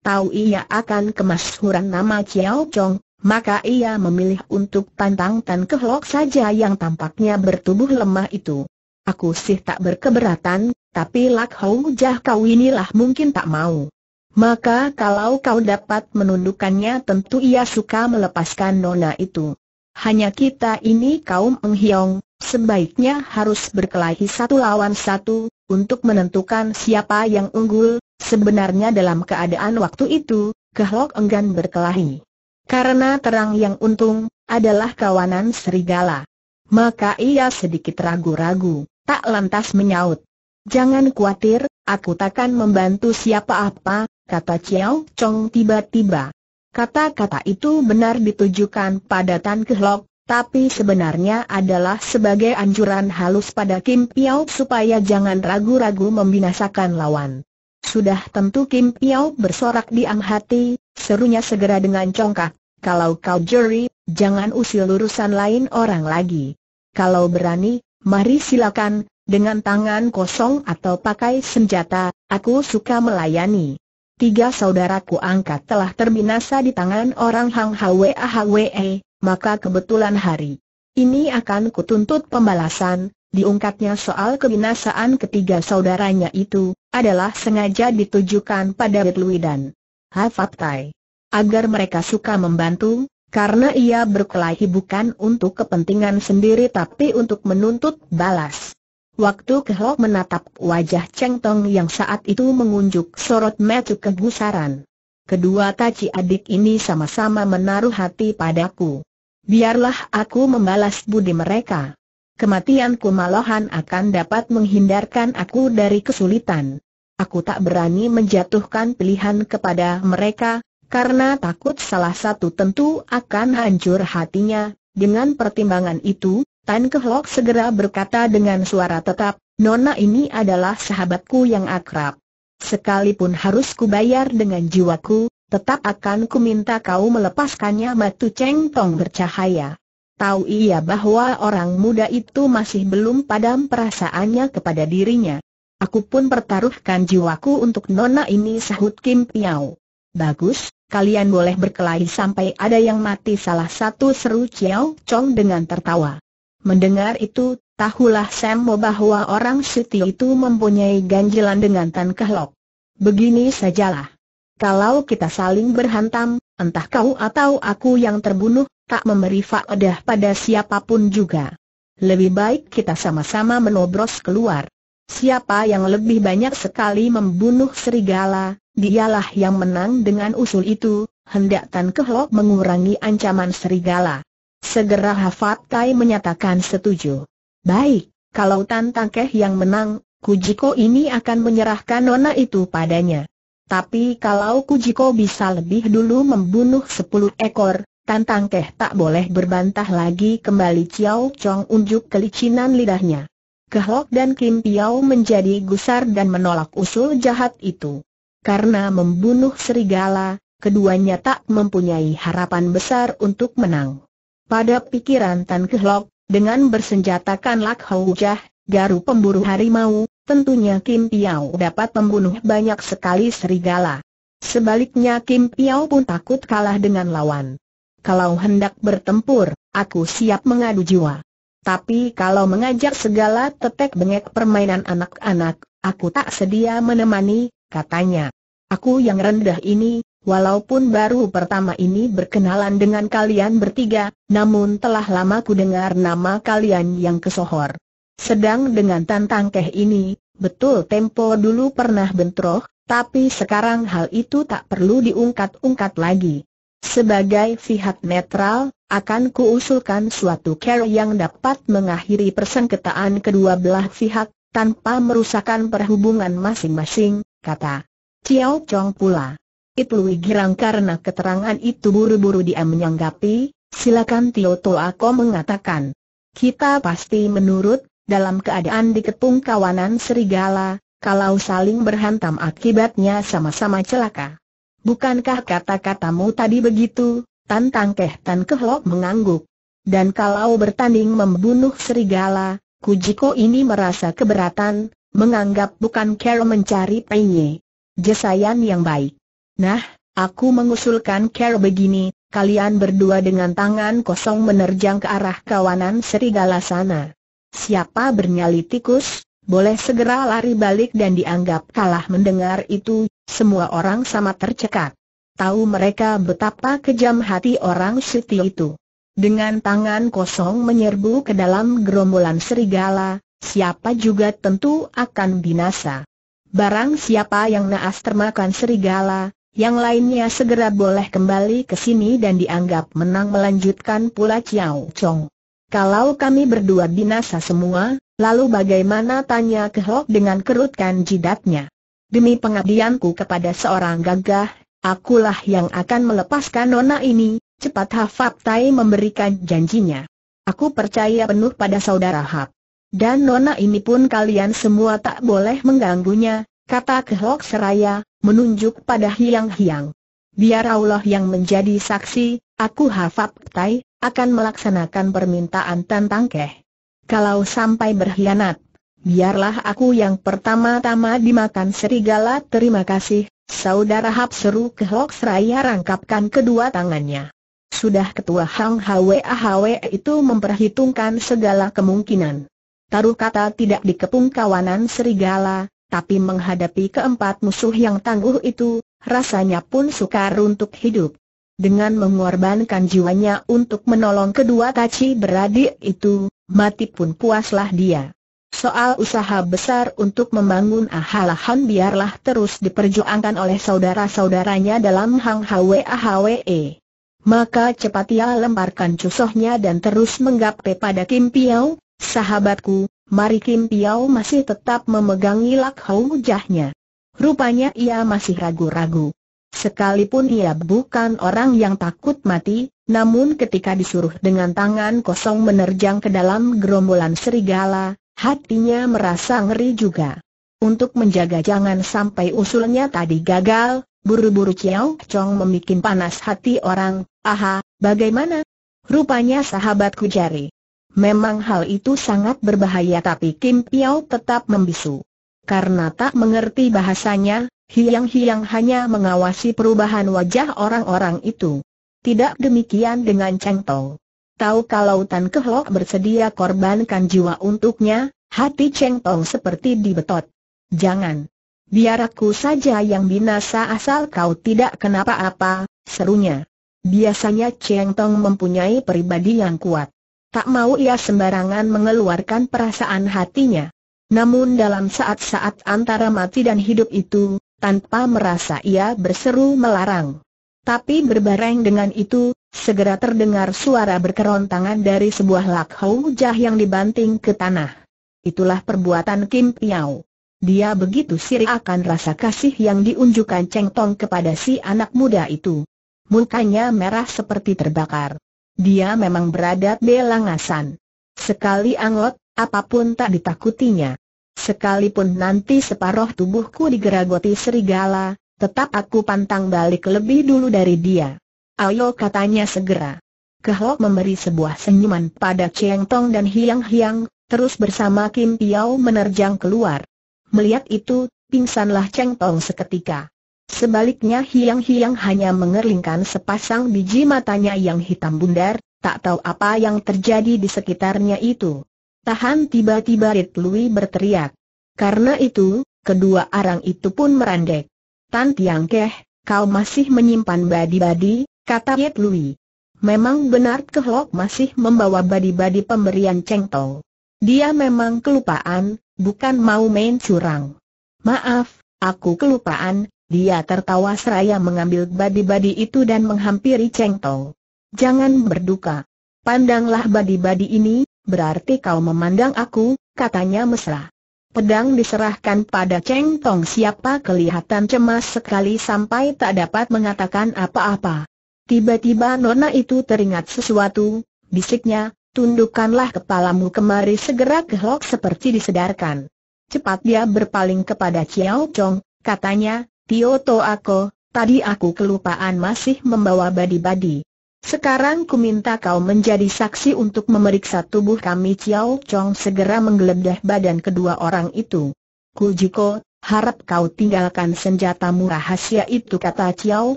Tahu ia akan kemasyhuran nama Chiao Chong, maka ia memilih untuk tantang Tan Kehlok saja yang tampaknya bertubuh lemah itu. Aku sih tak berkeberatan, tapi Lak Hou Jah kau inilah mungkin tak mau. Maka kalau kau dapat menundukkannya tentu ia suka melepaskan nona itu. Hanya kita ini kaum Enghiong, sebaiknya harus berkelahi satu lawan satu, untuk menentukan siapa yang unggul, sebenarnya dalam keadaan waktu itu, Kehlok enggan berkelahi. Karena terang yang untung, adalah kawanan serigala. Maka ia sedikit ragu-ragu tak lantas menyaut. Jangan khawatir, aku takkan membantu siapa apa, kata Chiao Chong tiba-tiba. Kata-kata itu benar ditujukan pada Tan Kehlok, tapi sebenarnya adalah sebagai anjuran halus pada Kim Piao supaya jangan ragu-ragu membinasakan lawan. Sudah tentu Kim Piao bersorak di ang hati, serunya segera dengan congkak. Kalau kau juri, jangan usil urusan lain orang lagi. Kalau berani, Mari silakan, dengan tangan kosong atau pakai senjata, aku suka melayani. Tiga saudaraku angkat telah terbinasa di tangan orang Hang Hwa Hwe, maka kebetulan hari ini akan kutuntut pembalasan, diungkapnya soal kebinasaan ketiga saudaranya itu, adalah sengaja ditujukan pada Betului dan Hafatai. Agar mereka suka membantu, karena ia berkelahi bukan untuk kepentingan sendiri tapi untuk menuntut balas. Waktu Kehlok menatap wajah Cheng Tong yang saat itu mengunjuk sorot mata kegusaran. Kedua taci adik ini sama-sama menaruh hati padaku. Biarlah aku membalas budi mereka. Kematianku malahan akan dapat menghindarkan aku dari kesulitan. Aku tak berani menjatuhkan pilihan kepada mereka, karena takut salah satu tentu akan hancur hatinya. Dengan pertimbangan itu, Tan Kehlok segera berkata dengan suara tetap, Nona ini adalah sahabatku yang akrab. Sekalipun harus kubayar dengan jiwaku, tetap akan kuminta kau melepaskannya Matu Cheng Tong bercahaya. Tahu ia bahwa orang muda itu masih belum padam perasaannya kepada dirinya. Aku pun pertaruhkan jiwaku untuk nona ini sahut Kim Piao. Bagus, kalian boleh berkelahi sampai ada yang mati salah satu seru Chiao Chong dengan tertawa. Mendengar itu, tahulah Sam bahwa orang Siti itu mempunyai ganjilan dengan Tan Kehlok. Begini sajalah. Kalau kita saling berhantam, entah kau atau aku yang terbunuh, tak memberi faedah pada siapa pun juga. Lebih baik kita sama-sama menobros keluar. Siapa yang lebih banyak sekali membunuh serigala, dialah yang menang dengan usul itu, hendak Tan Kehlok mengurangi ancaman serigala. Segera Hafat Tai menyatakan setuju. Baik, kalau Tan Tangkeh yang menang, Kujiko ini akan menyerahkan nona itu padanya. Tapi kalau Kujiko bisa lebih dulu membunuh sepuluh ekor, Tan Tangkeh tak boleh berbantah lagi kembali Chiao Chong unjuk kelicinan lidahnya. Kehlok dan Kim Piao menjadi gusar dan menolak usul jahat itu. Karena membunuh serigala, keduanya tak mempunyai harapan besar untuk menang. Pada pikiran Tan Kehlok, dengan bersenjatakan Lak Hou Jah, garu pemburu harimau, tentunya Kim Piao dapat membunuh banyak sekali serigala. Sebaliknya Kim Piao pun takut kalah dengan lawan. Kalau hendak bertempur, aku siap mengadu jiwa. Tapi kalau mengajak segala tetek bengek permainan anak-anak, aku tak sedia menemani, katanya. Aku yang rendah ini, walaupun baru pertama ini berkenalan dengan kalian bertiga, namun telah lama ku dengar nama kalian yang kesohor. Sedang dengan tantang keh ini, betul tempo dulu pernah bentroh, tapi sekarang hal itu tak perlu diungkat-ungkat lagi. Sebagai pihak netral, akan kuusulkan suatu cara yang dapat mengakhiri persengketaan kedua belah pihak, tanpa merusakkan perhubungan masing-masing, kata Ciao Chong pula. Itu girang karena keterangan itu buru-buru dia menyanggapi, silakan Tio Toako mengatakan. Kita pasti menurut, dalam keadaan dikepung kawanan serigala, kalau saling berhantam akibatnya sama-sama celaka. Bukankah kata-katamu tadi begitu? Tantang Keh Tan Kehlok mengangguk. Dan kalau bertanding membunuh serigala, Kujiko ini merasa keberatan, menganggap bukan cara mencari penye. Jesayan yang baik. Nah, aku mengusulkan cara begini, kalian berdua dengan tangan kosong menerjang ke arah kawanan serigala sana. Siapa bernyali tikus, boleh segera lari balik dan dianggap kalah mendengar itu, semua orang sama tercekat. Tahu mereka betapa kejam hati orang Siti itu. Dengan tangan kosong menyerbu ke dalam gerombolan serigala, siapa juga tentu akan binasa. Barang siapa yang naas termakan serigala, yang lainnya segera boleh kembali ke sini dan dianggap menang melanjutkan pula Chiao Chong. Kalau kami berdua binasa semua, lalu bagaimana tanya Kehok dengan kerutkan jidatnya. Demi pengabdianku kepada seorang gagah, akulah yang akan melepaskan nona ini, cepat Hafab Tai memberikan janjinya. Aku percaya penuh pada saudara Hap. Dan nona ini pun kalian semua tak boleh mengganggunya, kata Kehok Seraya, menunjuk pada Hiang-Hiang. Biar Allah yang menjadi saksi, aku Hafab Tai, akan melaksanakan permintaan tentang Keh. Kalau sampai berkhianat, biarlah aku yang pertama-tama dimakan serigala terima kasih, saudara Hap seru Kehok Seraya rangkapkan kedua tangannya. Sudah ketua Hang Hwa Hwa itu memperhitungkan segala kemungkinan. Taruh kata tidak dikepung kawanan serigala, tapi menghadapi keempat musuh yang tangguh itu, rasanya pun sukar untuk hidup. Dengan mengorbankan jiwanya untuk menolong kedua taci beradik itu, mati pun puaslah dia. Soal usaha besar untuk membangun ahalahan biarlah terus diperjuangkan oleh saudara-saudaranya dalam Hang Hwe Hwe. Maka cepat ia lemparkan cusohnya dan terus menggapai pada Kim Piao, sahabatku, Mari Kim Piao masih tetap memegangi lak hujahnya. Rupanya ia masih ragu-ragu. Sekalipun ia bukan orang yang takut mati, namun ketika disuruh dengan tangan kosong menerjang ke dalam gerombolan serigala, hatinya merasa ngeri juga. Untuk menjaga jangan sampai usulnya tadi gagal, buru-buru Chiao Chong membuat panas hati orang, aha, bagaimana? Rupanya sahabatku jari. Memang hal itu sangat berbahaya tapi Kim Piao tetap membisu. Karena tak mengerti bahasanya, Hiang-Hiang hanya mengawasi perubahan wajah orang-orang itu. Tidak demikian dengan Cheng Tong. Tahu kalau Tan Kehlok bersedia korbankan jiwa untuknya, hati Cheng Tong seperti dibetot. Jangan. Biar aku saja yang binasa asal kau tidak kenapa-apa, serunya. Biasanya Cheng Tong mempunyai pribadi yang kuat. Tak mau ia sembarangan mengeluarkan perasaan hatinya. Namun dalam saat-saat antara mati dan hidup itu, tanpa merasa ia berseru melarang. Tapi berbareng dengan itu, segera terdengar suara berkerontangan dari sebuah lak hujah yang dibanting ke tanah. Itulah perbuatan Kim Piao. Dia begitu sirik akan rasa kasih yang diunjukkan Cheng Tong kepada si anak muda itu. Mukanya merah seperti terbakar. Dia memang berada belangasan. Sekali angot, apa pun tak ditakutinya. Sekalipun nanti separuh tubuhku digeragoti serigala, tetap aku pantang balik lebih dulu dari dia. Ayo katanya segera. Kehok memberi sebuah senyuman pada Cheng Tong dan Hiang Hiang, terus bersama Kim Piao menerjang keluar. Melihat itu, pingsanlah Cheng Tong seketika. Sebaliknya Hiang Hiang hanya mengerlingkan sepasang biji matanya yang hitam bundar, tak tahu apa yang terjadi di sekitarnya itu. Tahan tiba-tiba Rit Lui berteriak. Karena itu, kedua orang itu pun merandek. Tan Tiang Keh, kau masih menyimpan badi-badi, kata Rit Lui. Memang benar Kehlok masih membawa badi-badi pemberian Cheng Tong. Dia memang kelupaan, bukan mau main curang. Maaf, aku kelupaan, dia tertawa seraya mengambil badi-badi itu dan menghampiri Cheng Tong. Jangan berduka. Pandanglah badi-badi ini, berarti kau memandang aku, katanya mesra. Pedang diserahkan pada Cheng Tong siapa kelihatan cemas sekali sampai tak dapat mengatakan apa-apa. Tiba-tiba nona itu teringat sesuatu, bisiknya, tundukkanlah kepalamu kemari segera kehlok seperti disedarkan. Cepat dia berpaling kepada Chiao Chong, katanya, Tio To aku, tadi aku kelupaan masih membawa badi-badi. Sekarang ku minta kau menjadi saksi untuk memeriksa tubuh kami Chiao Chong segera menggeledah badan kedua orang itu. Kujiko, harap kau tinggalkan senjatamu rahasia itu kata Chiao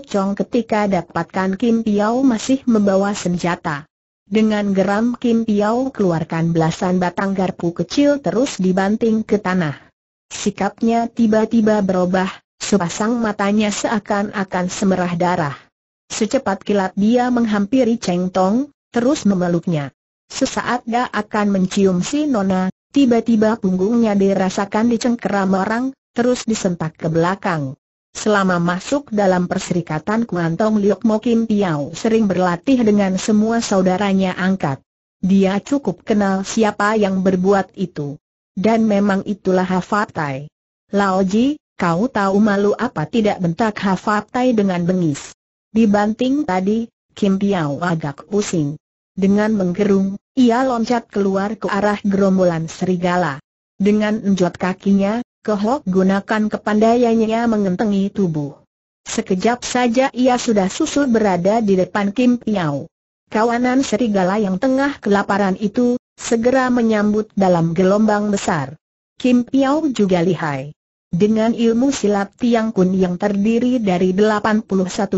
Chong ketika dapatkan Kim Piao masih membawa senjata. Dengan geram Kim Piao keluarkan belasan batang garpu kecil terus dibanting ke tanah. Sikapnya tiba-tiba berubah, sepasang matanya seakan-akan semerah darah. Secepat kilat dia menghampiri Cheng Tong, terus memeluknya. Sesaat dia akan mencium si Nona, tiba-tiba punggungnya dirasakan dicengkeram orang, terus disentak ke belakang. Selama masuk dalam perserikatan Kuantong Liok Mo Kim Piao sering berlatih dengan semua saudaranya angkat. Dia cukup kenal siapa yang berbuat itu. Dan memang itulah Hafatai. Laoji, kau tahu malu apa tidak bentak Hafatai dengan bengis. Dibanting tadi, Kim Piao agak pusing. Dengan menggerung, ia loncat keluar ke arah gerombolan serigala. Dengan enjot kakinya, Kehok gunakan kepandaiannya mengentengi tubuh. Sekejap saja ia sudah susul berada di depan Kim Piao. Kawanan serigala yang tengah kelaparan itu, segera menyambut dalam gelombang besar. Kim Piao juga lihai. Dengan ilmu silat Tiang Kun yang terdiri dari 81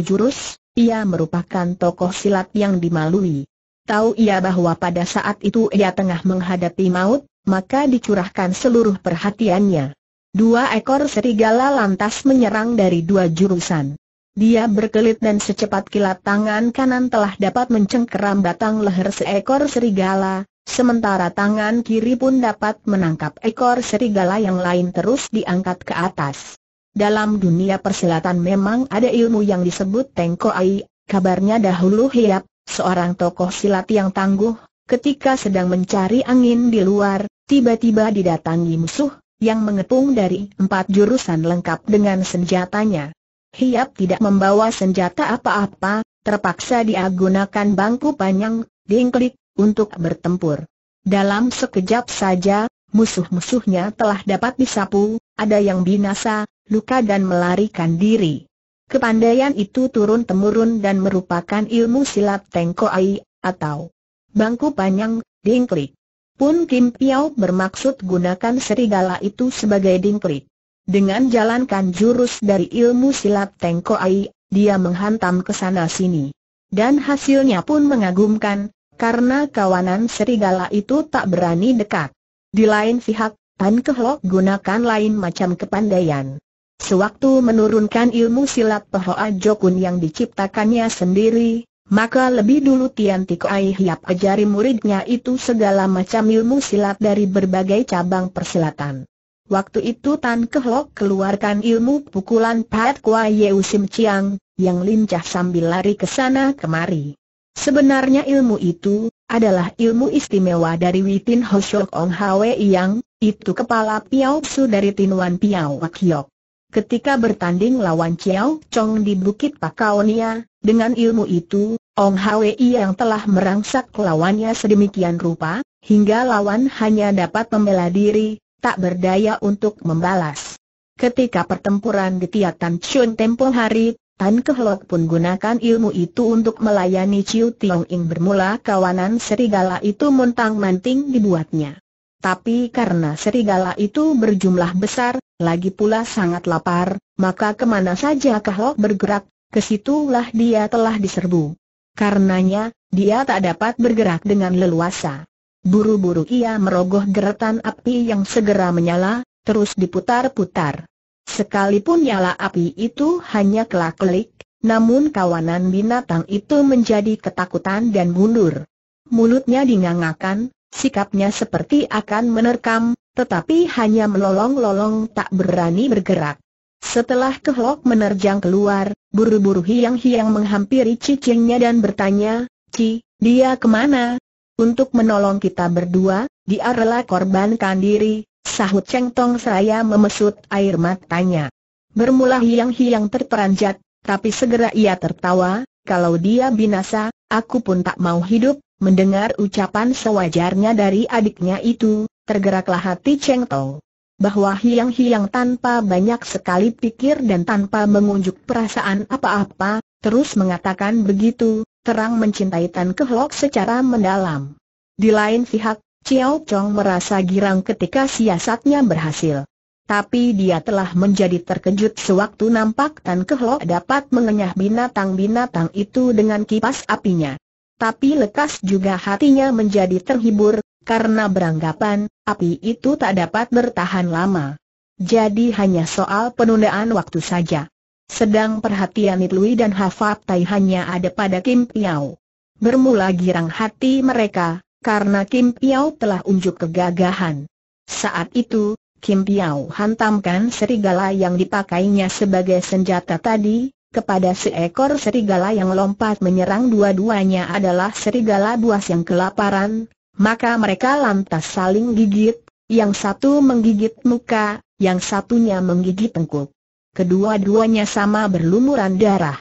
jurus, ia merupakan tokoh silat yang dimalui. Tahu ia bahwa pada saat itu ia tengah menghadapi maut, maka dicurahkan seluruh perhatiannya. Dua ekor serigala lantas menyerang dari dua jurusan. Dia berkelit dan secepat kilat tangan kanan telah dapat mencengkeram batang leher seekor serigala, sementara tangan kiri pun dapat menangkap ekor serigala yang lain terus diangkat ke atas. Dalam dunia persilatan memang ada ilmu yang disebut Tengko Ai, kabarnya dahulu Hiap, seorang tokoh silat yang tangguh, ketika sedang mencari angin di luar, tiba-tiba didatangi musuh, yang mengepung dari empat jurusan lengkap dengan senjatanya. Hiap tidak membawa senjata apa-apa, terpaksa dia gunakan bangku panjang, dingklik, untuk bertempur. Dalam sekejap saja, musuh-musuhnya telah dapat disapu, ada yang binasa, luka dan melarikan diri. Kepandaian itu turun-temurun dan merupakan ilmu silat Tengko Ai, atau bangku panjang, dingklik. Pun Kim Piao bermaksud gunakan serigala itu sebagai dingklik. Dengan jalankan jurus dari ilmu silat Tengko Ai, dia menghantam ke sana sini. Dan hasilnya pun mengagumkan, karena kawanan serigala itu tak berani dekat. Di lain pihak, Tan Kehlok gunakan lain macam kepandaian. Sewaktu menurunkan ilmu silat Pehoa Jokun yang diciptakannya sendiri, maka lebih dulu Tian Tiko Ai Hiap ajari muridnya itu segala macam ilmu silat dari berbagai cabang persilatan. Waktu itu Tan Kehlok keluarkan ilmu pukulan Pat Kwa Yeu Sim Chiang, yang lincah sambil lari ke sana kemari. Sebenarnya ilmu itu, adalah ilmu istimewa dari Witin Hoshok Ong Hwe Yang, itu kepala Piao Su dari Tinuan Piao Wak Hiok. Ketika bertanding lawan Chiao Chong di Bukit Pakaonia, dengan ilmu itu, Ong Hwi yang telah merangsak lawannya sedemikian rupa, hingga lawan hanya dapat membela diri, tak berdaya untuk membalas. Ketika pertempuran di Tiatan Chun tempo hari, Tan Kehlok pun gunakan ilmu itu untuk melayani Chiu Tiong Ing bermula kawanan serigala itu montang-manting dibuatnya. Tapi karena serigala itu berjumlah besar, lagi pula sangat lapar, maka ke mana saja Kahlok bergerak, ke situlah dia telah diserbu. Karenanya, dia tak dapat bergerak dengan leluasa. Buru-buru ia merogoh geretan api yang segera menyala, terus diputar-putar. Sekalipun nyala api itu hanya kelak-kelik, namun kawanan binatang itu menjadi ketakutan dan mundur. Mulutnya dingangakan, sikapnya seperti akan menerkam, tetapi hanya melolong-lolong tak berani bergerak. Setelah kehlok menerjang keluar, buru-buru hiang-hiang menghampiri cicingnya dan bertanya, Ci, dia ke mana? Untuk menolong kita berdua, dia rela korbankan diri, sahut Cheng Tong saya memesut air matanya. Bermula hiang-hiang terperanjat, tapi segera ia tertawa, kalau dia binasa, aku pun tak mau hidup, Mendengar ucapan sewajarnya dari adiknya itu, tergeraklah hati Cheng Tong. Bahwa hiang-hiang tanpa banyak sekali pikir dan tanpa mengunjuk perasaan apa-apa, terus mengatakan begitu, terang mencintai Tan Kehlok secara mendalam. Di lain pihak, Chiao Chong merasa girang ketika siasatnya berhasil. Tapi dia telah menjadi terkejut sewaktu nampak Tan Kehlok dapat mengenyah binatang-binatang itu dengan kipas apinya. Tapi lekas juga hatinya menjadi terhibur, karena beranggapan, api itu tak dapat bertahan lama. Jadi hanya soal penundaan waktu saja. Sedang perhatian Itlui dan Hafat Tai hanya ada pada Kim Piao. Bermula girang hati mereka, karena Kim Piao telah unjuk kegagahan. Saat itu, Kim Piao hantamkan serigala yang dipakainya sebagai senjata tadi, kepada seekor serigala yang lompat menyerang dua-duanya adalah serigala buas yang kelaparan, maka mereka lantas saling gigit, yang satu menggigit muka, yang satunya menggigit tengkuk. Kedua-duanya sama berlumuran darah.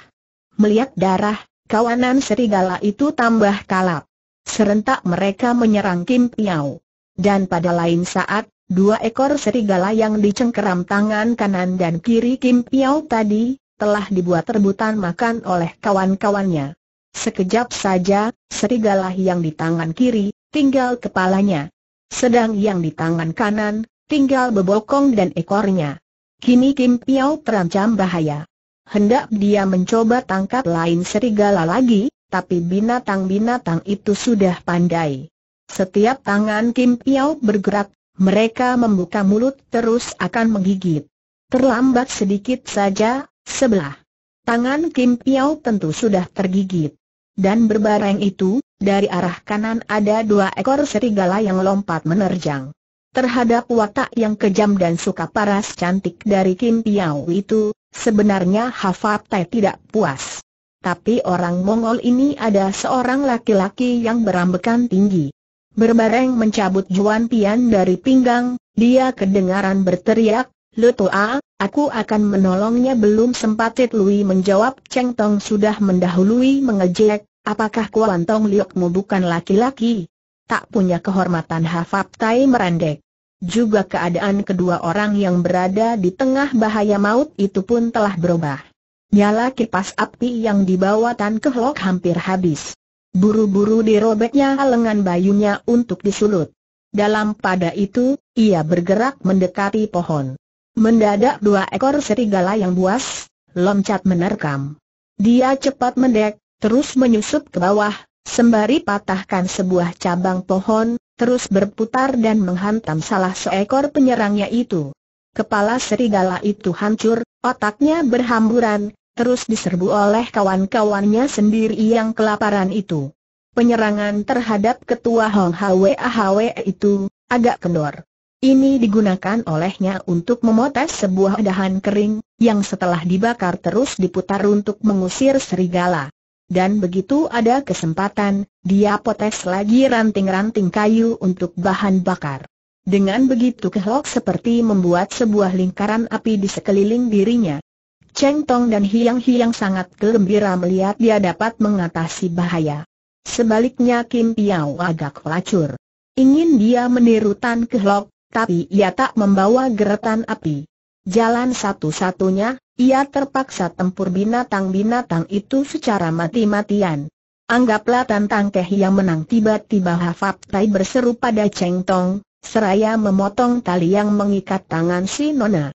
Melihat darah, kawanan serigala itu tambah kalap. Serentak mereka menyerang Kim Piao. Dan pada lain saat, Dua ekor serigala yang dicengkeram tangan kanan dan kiri Kim Piao tadi, telah dibuat rebutan makan oleh kawan-kawannya. Sekejap saja, serigala yang di tangan kiri, tinggal kepalanya. Sedang yang di tangan kanan, tinggal bebokong dan ekornya. Kini Kim Piao terancam bahaya. Hendak dia mencoba tangkap lain serigala lagi, tapi binatang-binatang itu sudah pandai. Setiap tangan Kim Piao bergerak, mereka membuka mulut terus akan menggigit. Terlambat sedikit saja, sebelah tangan Kim Piao tentu sudah tergigit. Dan berbareng itu, dari arah kanan ada dua ekor serigala yang lompat menerjang. Terhadap watak yang kejam dan suka paras cantik dari Kim Piao itu, sebenarnya Hafatai tidak puas. Tapi orang Mongol ini ada seorang laki-laki yang berambekan tinggi. Berbareng mencabut Juan Pian dari pinggang, dia kedengaran berteriak, Letua, aku akan menolongnya belum sempat Tit Lui menjawab Cheng Tong sudah mendahului mengejek, apakah Kuan Tong Liokmu bukan laki-laki? Tak punya kehormatan Hafab Tai merendek. Juga keadaan kedua orang yang berada di tengah bahaya maut itu pun telah berubah. Nyala kipas api yang dibawa Tan Kehlok hampir habis. Buru-buru dirobeknya lengan bayunya untuk disulut. Dalam pada itu, ia bergerak mendekati pohon. Mendadak dua ekor serigala yang buas, loncat menerkam. Dia cepat mendek, terus menyusup ke bawah, sembari patahkan sebuah cabang pohon, terus berputar dan menghantam salah seekor penyerangnya itu. Kepala serigala itu hancur, otaknya berhamburan, terus diserbu oleh kawan-kawannya sendiri yang kelaparan itu. Penyerangan terhadap ketua Hong Hwa Hwa itu, agak kendor. Ini digunakan olehnya untuk memotes sebuah dahan kering, yang setelah dibakar terus diputar untuk mengusir serigala. Dan begitu ada kesempatan, dia potes lagi ranting-ranting kayu untuk bahan bakar. Dengan begitu kehlok seperti membuat sebuah lingkaran api di sekeliling dirinya. Cheng Tong dan Hiang Hiang sangat gembira melihat dia dapat mengatasi bahaya. Sebaliknya Kim Piao agak pelacur. Ingin dia meniru Tan Kehlok, tapi ia tak membawa geretan api. Jalan satu-satunya, ia terpaksa tempur binatang-binatang itu secara mati-matian. Anggaplah tantang Keh yang menang tiba-tiba Hafab Tai berseru pada Cheng Tong, seraya memotong tali yang mengikat tangan si Nona.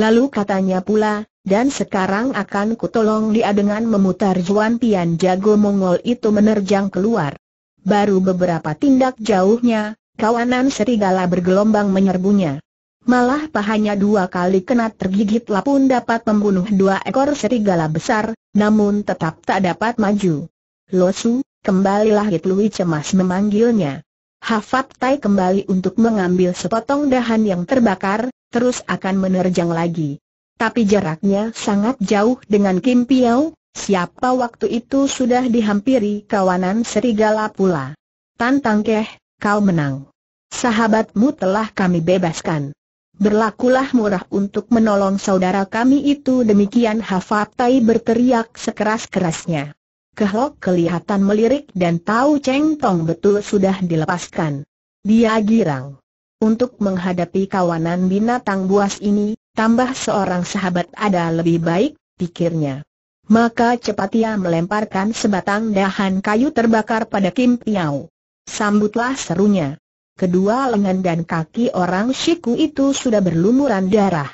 Lalu katanya pula, dan sekarang akan kutolong dia dengan memutar Juan Pian jago Mongol itu menerjang keluar. Baru beberapa tindak jauhnya, kawanan serigala bergelombang menyerbunya. Malah pahanya dua kali kena tergigit lapun dapat membunuh dua ekor serigala besar, namun tetap tak dapat maju. Losu, kembalilah Hitlui cemas memanggilnya. Hafat Tai kembali untuk mengambil sepotong dahan yang terbakar, terus akan menerjang lagi tapi jaraknya sangat jauh dengan Kim Piao, siapa waktu itu sudah dihampiri kawanan serigala pula. Tantang keh, kau menang. Sahabatmu telah kami bebaskan. Berlakulah murah untuk menolong saudara kami itu demikian Hafatai berteriak sekeras-kerasnya. Kehlok kelihatan melirik dan tahu Cheng Tong betul sudah dilepaskan. Dia girang. Untuk menghadapi kawanan binatang buas ini, Tambah seorang sahabat ada lebih baik, pikirnya. Maka cepat ia melemparkan sebatang dahan kayu terbakar pada Kim Piao. Sambutlah serunya. Kedua lengan dan kaki orang Shiku itu sudah berlumuran darah.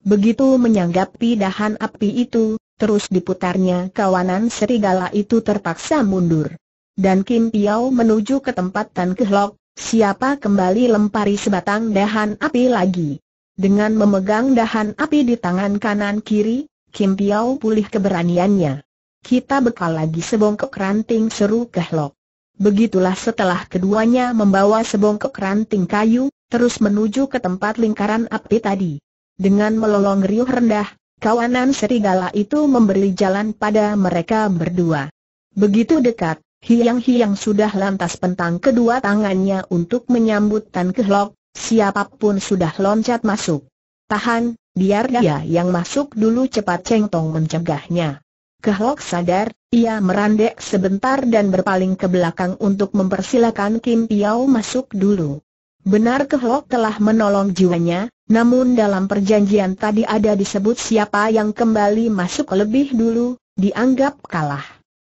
Begitu menyanggapi dahan api itu, terus diputarnya kawanan serigala itu terpaksa mundur. Dan Kim Piao menuju ke tempat Tan Kehlok, siapa kembali lempari sebatang dahan api lagi. Dengan memegang dahan api di tangan kanan kiri, Kim Piao pulih keberaniannya. Kita bekal lagi sebongkok ranting seru Kehlok. Begitulah setelah keduanya membawa sebongkok ranting kayu, terus menuju ke tempat lingkaran api tadi. Dengan melolong riuh rendah, kawanan serigala itu memberi jalan pada mereka berdua. Begitu dekat, Hiang-hiang sudah lantas pentang kedua tangannya untuk menyambut Tan Kehlok, siapa pun sudah loncat masuk. Tahan, biar dia yang masuk dulu cepat Cheng Tong mencegahnya. Kehlok sadar, ia merandek sebentar dan berpaling ke belakang untuk mempersilakan Kim Piao masuk dulu. Benar Kehlok telah menolong jiwanya, namun dalam perjanjian tadi ada disebut siapa yang kembali masuk lebih dulu, dianggap kalah.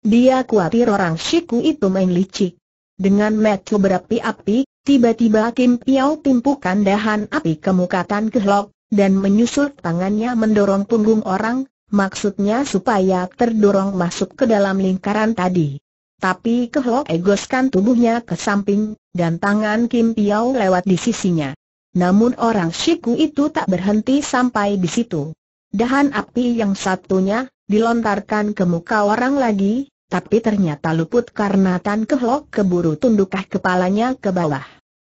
Dia khawatir orang Shiku itu main licik. Dengan metu berapi-api, tiba-tiba Kim Piao timpukan dahan api ke muka Kehlok, dan menyusul tangannya mendorong punggung orang, maksudnya supaya terdorong masuk ke dalam lingkaran tadi. Tapi kehlok egoskan tubuhnya ke samping, dan tangan Kim Piao lewat di sisinya. Namun orang Shiku itu tak berhenti sampai di situ. Dahan api yang satunya, dilontarkan ke muka orang lagi, tapi ternyata luput karena Tan Kehlok keburu tundukah kepalanya ke bawah.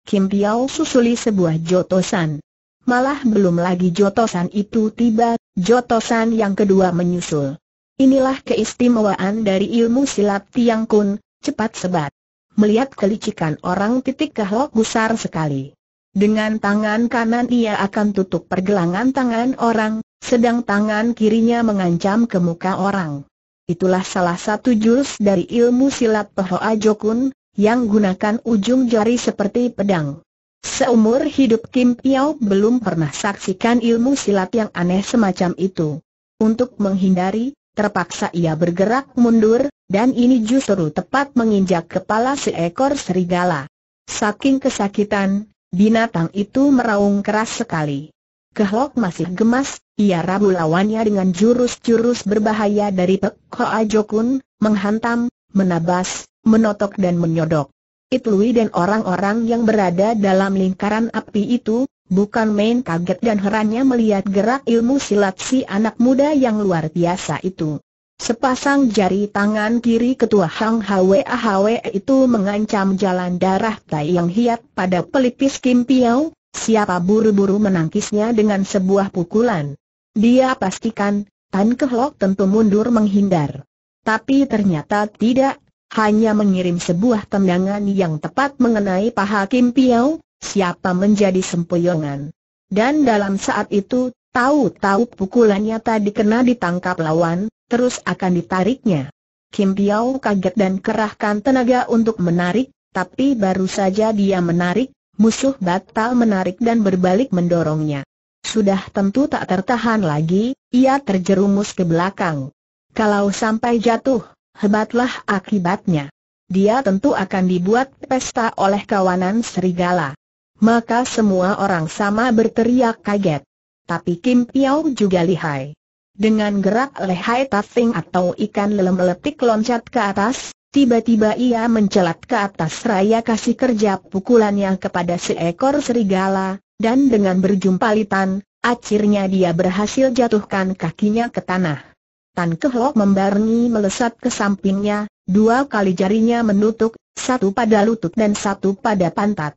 Kim Piao susuli sebuah jotosan. Malah belum lagi jotosan itu tiba, jotosan yang kedua menyusul. Inilah keistimewaan dari ilmu silat Tiang Kun, cepat sebat. Melihat kelicikan orang titik kehlok besar sekali. Dengan tangan kanan ia akan tutup pergelangan tangan orang, sedang tangan kirinya mengancam ke muka orang. Itulah salah satu jurus dari ilmu silat Pehoa Jokun, yang gunakan ujung jari seperti pedang. Seumur hidup Kim Piao belum pernah saksikan ilmu silat yang aneh semacam itu. Untuk menghindari, terpaksa ia bergerak mundur, dan ini justru tepat menginjak kepala seekor serigala. Saking kesakitan, binatang itu meraung keras sekali. Kehlok masih gemas, ia rabu lawannya dengan jurus-jurus berbahaya dari Pek Hoa Jokun, menghantam, menabas, menotok dan menyodok. Itui dan orang-orang yang berada dalam lingkaran api itu, bukan main kaget dan herannya melihat gerak ilmu silat si anak muda yang luar biasa itu. Sepasang jari tangan kiri ketua Hang Hwa Hwa itu mengancam jalan darah Tai yang hiat pada pelipis Kim Piao, siapa buru-buru menangkisnya dengan sebuah pukulan. Dia pastikan, Tan Kehlok tentu mundur menghindar. Tapi ternyata tidak, hanya mengirim sebuah tendangan yang tepat mengenai paha Kim Piao, siapa menjadi sempoyongan. Dan dalam saat itu, tahu-tahu pukulannya tadi kena ditangkap lawan, terus akan ditariknya. Kim Piao kaget dan kerahkan tenaga untuk menarik, tapi baru saja dia menarik, musuh batal menarik dan berbalik mendorongnya. Sudah tentu tak tertahan lagi, ia terjerumus ke belakang. Kalau sampai jatuh, hebatlah akibatnya. Dia tentu akan dibuat pesta oleh kawanan serigala. Maka semua orang sama berteriak kaget. Tapi Kim Piao juga lihai. Dengan gerak lehai tafing atau ikan lelem meletik loncat ke atas, tiba-tiba ia mencelat ke atas raya kasih kerja pukulannya kepada seekor serigala, dan dengan berjumpalitan, akhirnya dia berhasil jatuhkan kakinya ke tanah. Tan Kehlok membarengi melesat ke sampingnya, dua kali jarinya menutup, satu pada lutut dan satu pada pantat.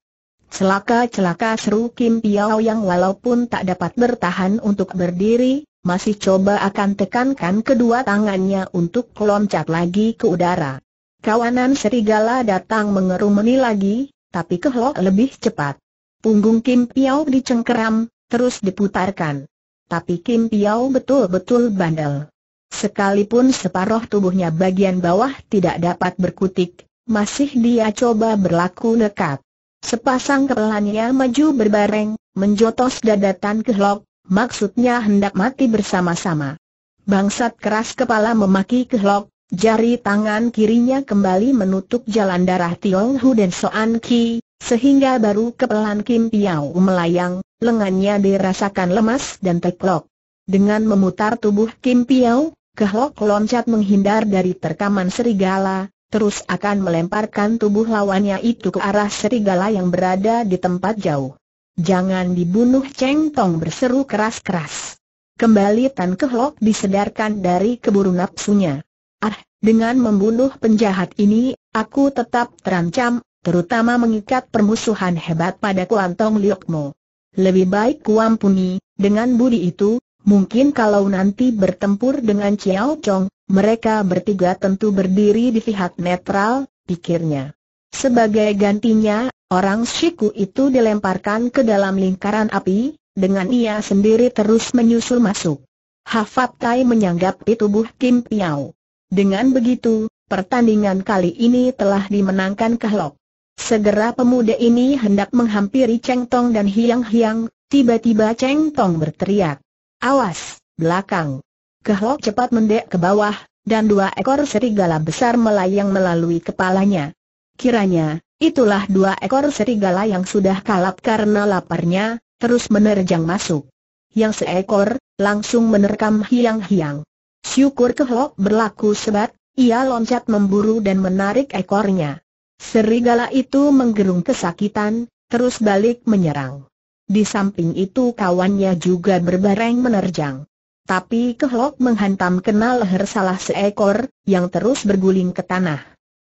Celaka-celaka seru Kim Piao yang walaupun tak dapat bertahan untuk berdiri, masih coba akan tekankan kedua tangannya untuk loncat lagi ke udara. Kawanan serigala datang mengerumuni lagi, tapi kehlok lebih cepat. Punggung Kim Piao dicengkeram, terus diputarkan. Tapi Kim Piao betul-betul bandel. Sekalipun separuh tubuhnya bagian bawah tidak dapat berkutik, masih dia coba berlaku nekat. Sepasang kepelannya maju berbareng, menjotos dadatan kehlok, maksudnya hendak mati bersama-sama. Bangsat keras kepala memaki kehlok, jari tangan kirinya kembali menutup jalan darah Tiong Hu dan Soan Ki, Sehingga baru kepelan Kim Piao melayang, lengannya dirasakan lemas dan teklok. Dengan memutar tubuh Kim Piao, Kehlok loncat menghindar dari terkaman serigala, terus akan melemparkan tubuh lawannya itu ke arah serigala yang berada di tempat jauh. Jangan dibunuh Cheng Tong berseru keras-keras. Kembali Tan Kehlok disedarkan dari keburu nafsunya. Ah, dengan membunuh penjahat ini, aku tetap terancam, terutama mengikat permusuhan hebat pada Kuantong Liokmo. Lebih baik kuampuni, dengan budi itu, Mungkin kalau nanti bertempur dengan Chiao Chong, mereka bertiga tentu berdiri di pihak netral, pikirnya. Sebagai gantinya, orang Shiku itu dilemparkan ke dalam lingkaran api, dengan ia sendiri terus menyusul masuk. Hafat Tai menyanggapi tubuh Kim Piao. Dengan begitu, pertandingan kali ini telah dimenangkan Kehlok. Segera pemuda ini hendak menghampiri Cheng Tong dan Hiang Hiang, tiba-tiba Cheng Tong berteriak. Awas, belakang. Kehlok cepat mendek ke bawah, dan dua ekor serigala besar melayang melalui kepalanya. Kiranya, itulah dua ekor serigala yang sudah kalap karena laparnya, terus menerjang masuk. Yang seekor, langsung menerkam hiang-hiang. Syukur Kehlok berlaku sebat, ia loncat memburu dan menarik ekornya. Serigala itu menggerung kesakitan, terus balik menyerang. Di samping itu kawannya juga berbareng menerjang. Tapi kehlok menghantam kena leher salah seekor, yang terus berguling ke tanah.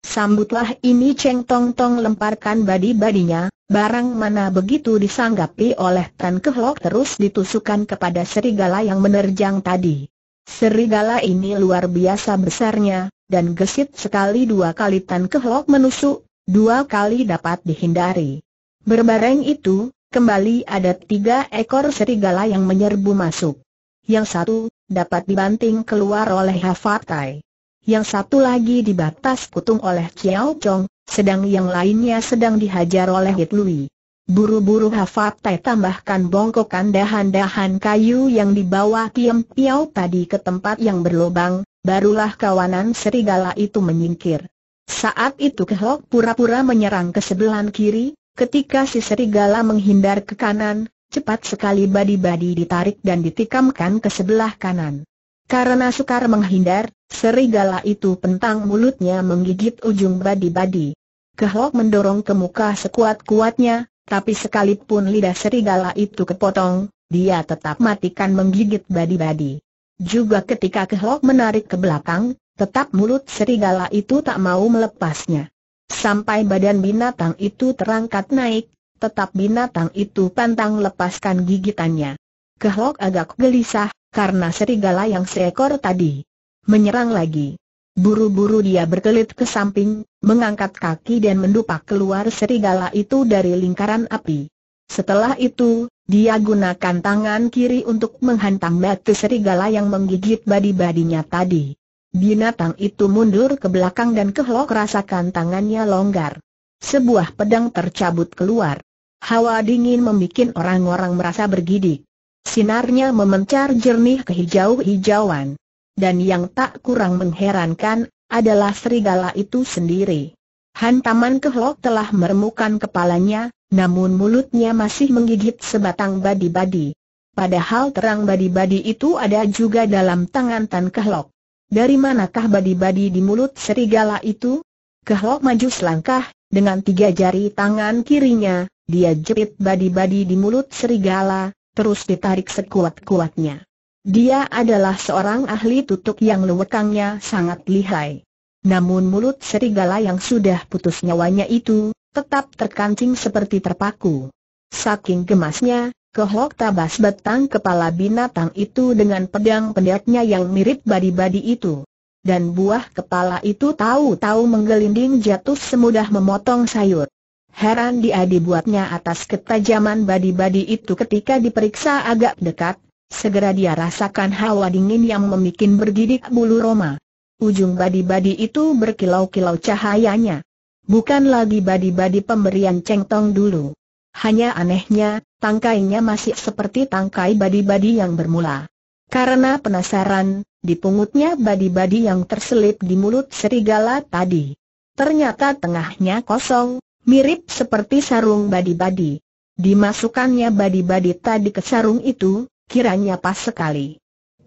Sambutlah ini Cheng Tong Tong lemparkan badi-badinya, barang mana begitu disanggapi oleh Tan Kehlok terus ditusukkan kepada serigala yang menerjang tadi. Serigala ini luar biasa besarnya, dan gesit sekali dua kali Tan Kehlok menusuk, dua kali dapat dihindari. Berbareng itu, Kembali ada tiga ekor serigala yang menyerbu masuk. Yang satu, dapat dibanting keluar oleh Hafatai. Yang satu lagi di batas kutung oleh Chiao Chong, sedang yang lainnya sedang dihajar oleh Hit Lui. Buru-buru Hafatai tambahkan bongkokan dahan-dahan kayu yang dibawa Kiem Piao tadi ke tempat yang berlubang, barulah kawanan serigala itu menyingkir. Saat itu Kehlok pura-pura menyerang ke sebelah kiri, Ketika si serigala menghindar ke kanan, cepat sekali badi-badi ditarik dan ditikamkan ke sebelah kanan. Karena sukar menghindar, serigala itu pentang mulutnya menggigit ujung badi-badi. Kehlok mendorong ke muka sekuat-kuatnya, tapi sekalipun lidah serigala itu kepotong, dia tetap matikan menggigit badi-badi. Juga ketika Kehlok menarik ke belakang, tetap mulut serigala itu tak mau melepasnya. Sampai badan binatang itu terangkat naik, tetap binatang itu pantang lepaskan gigitannya. Kehlok agak gelisah, karena serigala yang seekor tadi menyerang lagi. Buru-buru dia berkelit ke samping, mengangkat kaki dan mendupak keluar serigala itu dari lingkaran api. Setelah itu, dia gunakan tangan kiri untuk menghantam batu serigala yang menggigit badi-badinya tadi. Binatang itu mundur ke belakang dan kehlok rasakan tangannya longgar. Sebuah pedang tercabut keluar. Hawa dingin membuat orang-orang merasa bergidik. Sinarnya memencar jernih ke hijau-hijauan. Dan yang tak kurang mengherankan, adalah serigala itu sendiri. Hantaman kehlok telah meremukan kepalanya, namun mulutnya masih menggigit sebatang badi-badi. Padahal terang badi-badi itu ada juga dalam tangan Tan Kehlok. Dari manakah badi-badi di mulut serigala itu? Kehlok maju selangkah, dengan tiga jari tangan kirinya, dia jepit badi-badi di mulut serigala, terus ditarik sekuat-kuatnya. Dia adalah seorang ahli tutuk yang lewekangnya sangat lihai. Namun mulut serigala yang sudah putus nyawanya itu, tetap terkancing seperti terpaku. Saking gemasnya, Kehlok tabas batang kepala binatang itu dengan pedang pendeknya yang mirip badi-badi itu. Dan buah kepala itu tahu-tahu menggelinding jatuh semudah memotong sayur. Heran dia dibuatnya atas ketajaman badi-badi itu ketika diperiksa agak dekat, segera dia rasakan hawa dingin yang membuat bergidik bulu roma. Ujung badi-badi itu berkilau-kilau cahayanya. Bukan lagi badi-badi pemberian cengtong dulu. Hanya anehnya, tangkainya masih seperti tangkai badi-badi yang bermula. Karena penasaran, dipungutnya badi-badi yang terselip di mulut serigala tadi. Ternyata tengahnya kosong, Mirip seperti sarung badi-badi. Dimasukkannya badi-badi tadi ke sarung itu, kiranya pas sekali.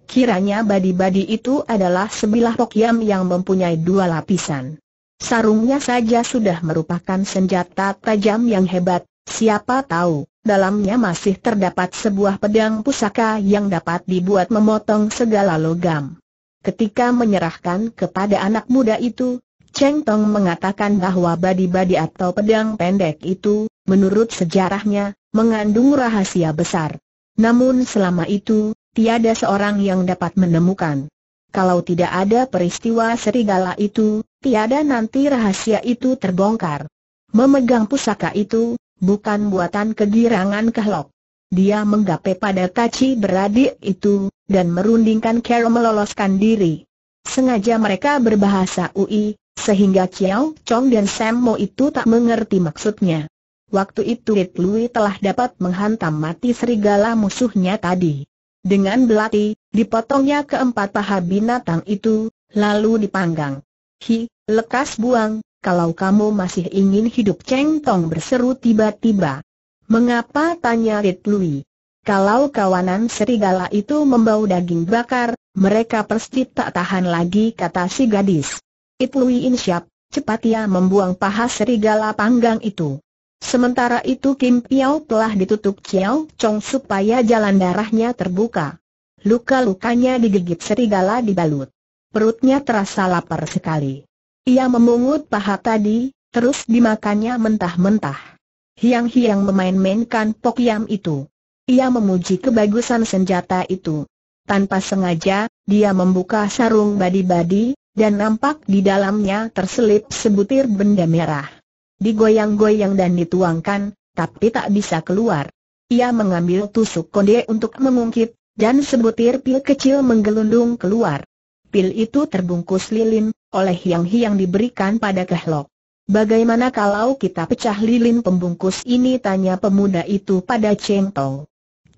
Kiranya badi-badi itu adalah sebilah pokyam yang mempunyai dua lapisan. Sarungnya saja sudah merupakan senjata tajam yang hebat, siapa tahu, dalamnya masih terdapat sebuah pedang pusaka yang dapat dibuat memotong segala logam. Ketika menyerahkan kepada anak muda itu, Cheng Tong mengatakan bahwa badi-badi atau pedang pendek itu, menurut sejarahnya, mengandung rahasia besar. Namun selama itu, tiada seorang yang dapat menemukan. Kalau tidak ada peristiwa serigala itu, tiada nanti rahasia itu terbongkar. Memegang pusaka itu, bukan buatan kegirangan kehlok. Dia menggapai pada taci beradik itu, dan merundingkan Carol meloloskan diri. Sengaja mereka berbahasa UI, sehingga Chiao Chong dan Sam Mo itu tak mengerti maksudnya. Waktu itu Lit Lui telah dapat menghantam mati serigala musuhnya tadi. Dengan belati, dipotongnya keempat paha binatang itu, lalu dipanggang. Hi, lekas buang, kalau kamu masih ingin hidup Cheng Tong berseru tiba-tiba. Mengapa tanya Lit Lui? Kalau kawanan serigala itu membau daging bakar, mereka pasti tak tahan lagi kata si gadis. Itui Insyap, cepat ia membuang paha serigala panggang itu. Sementara itu Kim Piao telah ditutup Chiao Chong supaya jalan darahnya terbuka. Luka-lukanya digigit serigala dibalut. Perutnya terasa lapar sekali. Ia memungut paha tadi, terus dimakannya mentah-mentah. Hiang-hiang memain-mainkan pokyam itu. Ia memuji kebagusan senjata itu. Tanpa sengaja, dia membuka sarung badi-badi, dan nampak di dalamnya terselip sebutir benda merah. Digoyang-goyang dan dituangkan, tapi tak bisa keluar. Ia mengambil tusuk konde untuk mengungkit, dan sebutir pil kecil menggelundung keluar. Pil itu terbungkus lilin, oleh yang-yang diberikan pada kehlok. Bagaimana kalau kita pecah lilin pembungkus ini tanya pemuda itu pada Cheng Tong.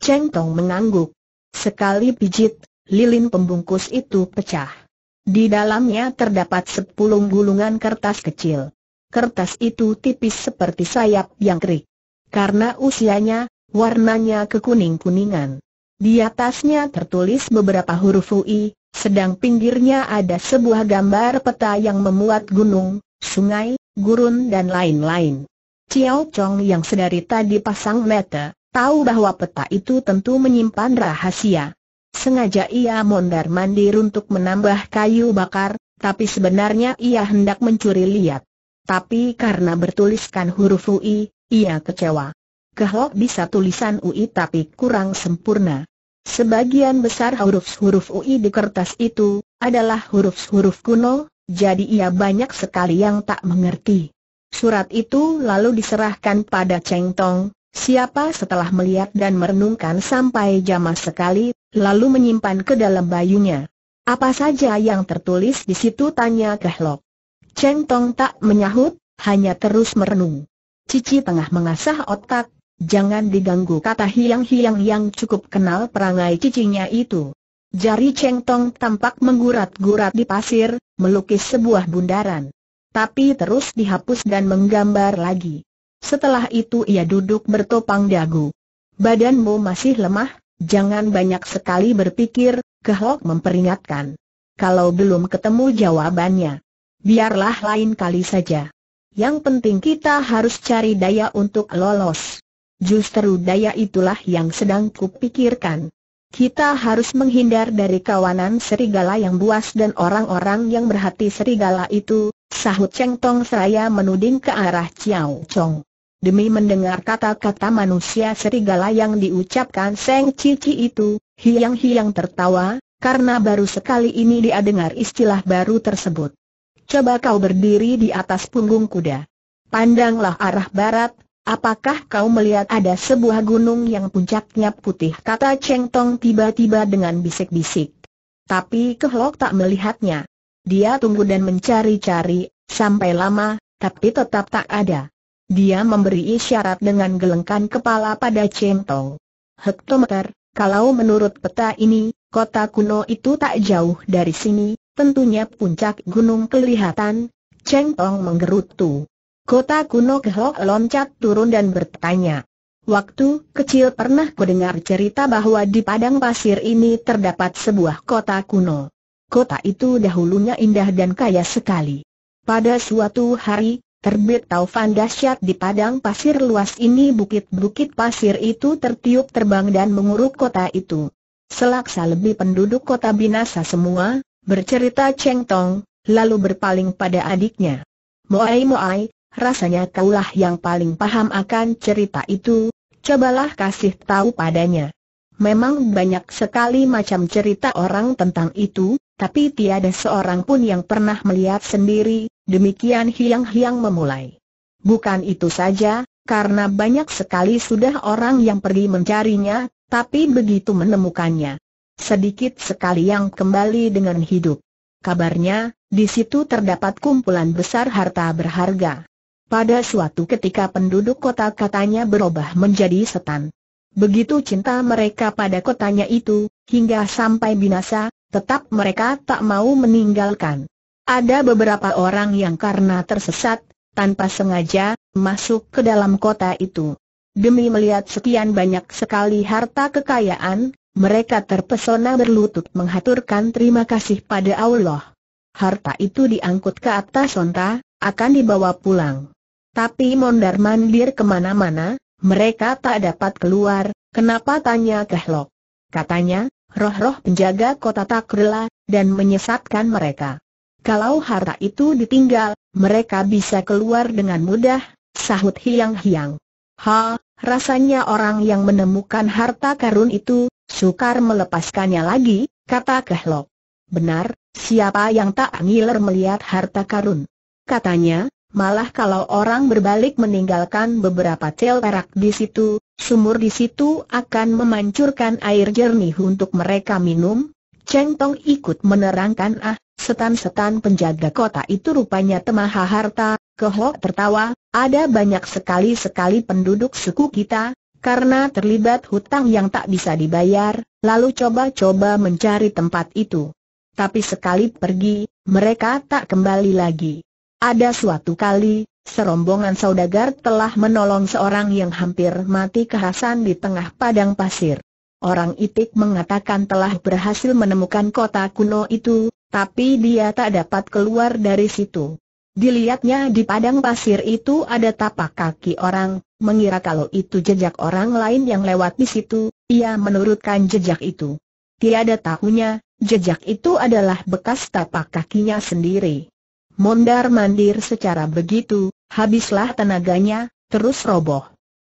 Cheng Tong mengangguk. Sekali pijit, lilin pembungkus itu pecah. Di dalamnya terdapat sepuluh gulungan kertas kecil. Kertas itu tipis seperti sayap yang kerik. Karena usianya, warnanya kekuning-kuningan. Di atasnya tertulis beberapa huruf UI, sedang pinggirnya ada sebuah gambar peta yang memuat gunung, sungai, gurun dan lain-lain. Ciao Chong yang sedari tadi pasang mata, tahu bahwa peta itu tentu menyimpan rahasia. Sengaja ia mondar-mandir untuk menambah kayu bakar, tapi sebenarnya ia hendak mencuri lihat. Tapi karena bertuliskan huruf UI, ia kecewa. Kehlok bisa tulisan UI tapi kurang sempurna. Sebagian besar huruf-huruf UI di kertas itu, adalah huruf-huruf kuno, jadi ia banyak sekali yang tak mengerti. Surat itu lalu diserahkan pada Cheng Tong, siapa setelah melihat dan merenungkan sampai jama sekali, lalu menyimpan ke dalam bayunya. Apa saja yang tertulis di situ tanya Kehlok. Cheng Tong tak menyahut, hanya terus merenung. Cici tengah mengasah otak, jangan diganggu kata hiang-hiang yang cukup kenal perangai cicinya itu. Jari Cheng Tong tampak menggurat-gurat di pasir, melukis sebuah bundaran. Tapi terus dihapus dan menggambar lagi. Setelah itu ia duduk bertopang dagu. Badanmu masih lemah, Jangan banyak sekali berpikir, Kehok memperingatkan. Kalau belum ketemu jawabannya, biarlah lain kali saja. Yang penting kita harus cari daya untuk lolos. Justru daya itulah yang sedang kupikirkan. Kita harus menghindar dari kawanan serigala yang buas dan orang-orang yang berhati serigala itu, sahut Cheng Tong seraya menuding ke arah Chiao Chong. Demi mendengar kata-kata manusia serigala yang diucapkan Seng Cici itu, Hiang-Hiang tertawa, karena baru sekali ini dia dengar istilah baru tersebut. Coba kau berdiri di atas punggung kuda. Pandanglah arah barat, apakah kau melihat ada sebuah gunung yang puncaknya putih? Kata Cheng Tong tiba-tiba dengan bisik-bisik. Tapi Kehlok tak melihatnya. Dia tunggu dan mencari-cari, sampai lama, tapi tetap tak ada. Dia memberi isyarat dengan gelengkan kepala pada Centong. Hektometer, kalau menurut peta ini, kota kuno itu tak jauh dari sini, tentunya puncak gunung kelihatan. Cheng Tong menggerutu. Kota kuno Kehlok loncat turun dan bertanya. Waktu kecil pernah kudengar cerita bahwa di padang pasir ini terdapat sebuah kota kuno. Kota itu dahulunya indah dan kaya sekali. Pada suatu hari, terbit taufan dahsyat di padang pasir luas ini bukit-bukit pasir itu tertiup terbang dan menguruk kota itu. Selaksa lebih penduduk kota binasa semua, bercerita Cheng Tong, lalu berpaling pada adiknya. Moai Moai, rasanya kaulah yang paling paham akan cerita itu, cobalah kasih tahu padanya. Memang banyak sekali macam cerita orang tentang itu, tapi tiada seorang pun yang pernah melihat sendiri, demikian hiang-hiang memulai. Bukan itu saja, karena banyak sekali sudah orang yang pergi mencarinya, tapi begitu menemukannya. Sedikit sekali yang kembali dengan hidup. Kabarnya, di situ terdapat kumpulan besar harta berharga. Pada suatu ketika penduduk kota katanya berubah menjadi setan. Begitu cinta mereka pada kotanya itu, hingga sampai binasa, tetap mereka tak mau meninggalkan. Ada beberapa orang yang karena tersesat, tanpa sengaja, masuk ke dalam kota itu. Demi melihat sekian banyak sekali harta kekayaan, mereka terpesona berlutut menghaturkan terima kasih pada Allah. Harta itu diangkut ke atas onta, akan dibawa pulang. Tapi mondar-mandir ke mana-mana, mereka tak dapat keluar, kenapa tanya Kehlok? Katanya, roh-roh penjaga kota tak rela, dan menyesatkan mereka. Kalau harta itu ditinggal, mereka bisa keluar dengan mudah, sahut Hiang-Hiang. Ha, rasanya orang yang menemukan harta karun itu, sukar melepaskannya lagi, kata Kehlok. Benar, siapa yang tak ngiler melihat harta karun? Katanya, Malah kalau orang berbalik meninggalkan beberapa tel perak di situ, sumur di situ akan memancurkan air jernih untuk mereka minum. Cheng Tong ikut menerangkan ah, setan-setan penjaga kota itu rupanya temaha harta, Kehok tertawa, ada banyak sekali-sekali penduduk suku kita, karena terlibat hutang yang tak bisa dibayar, lalu coba-coba mencari tempat itu. Tapi sekali pergi, mereka tak kembali lagi. Ada suatu kali, serombongan saudagar telah menolong seorang yang hampir mati keharasan di tengah padang pasir. Orang itik mengatakan telah berhasil menemukan kota kuno itu, tapi dia tak dapat keluar dari situ. Dilihatnya di padang pasir itu ada tapak kaki orang, mengira kalau itu jejak orang lain yang lewat di situ, ia menurutkan jejak itu. Tiada tahunya, jejak itu adalah bekas tapak kakinya sendiri mondar-mandir secara begitu, habislah tenaganya, terus roboh.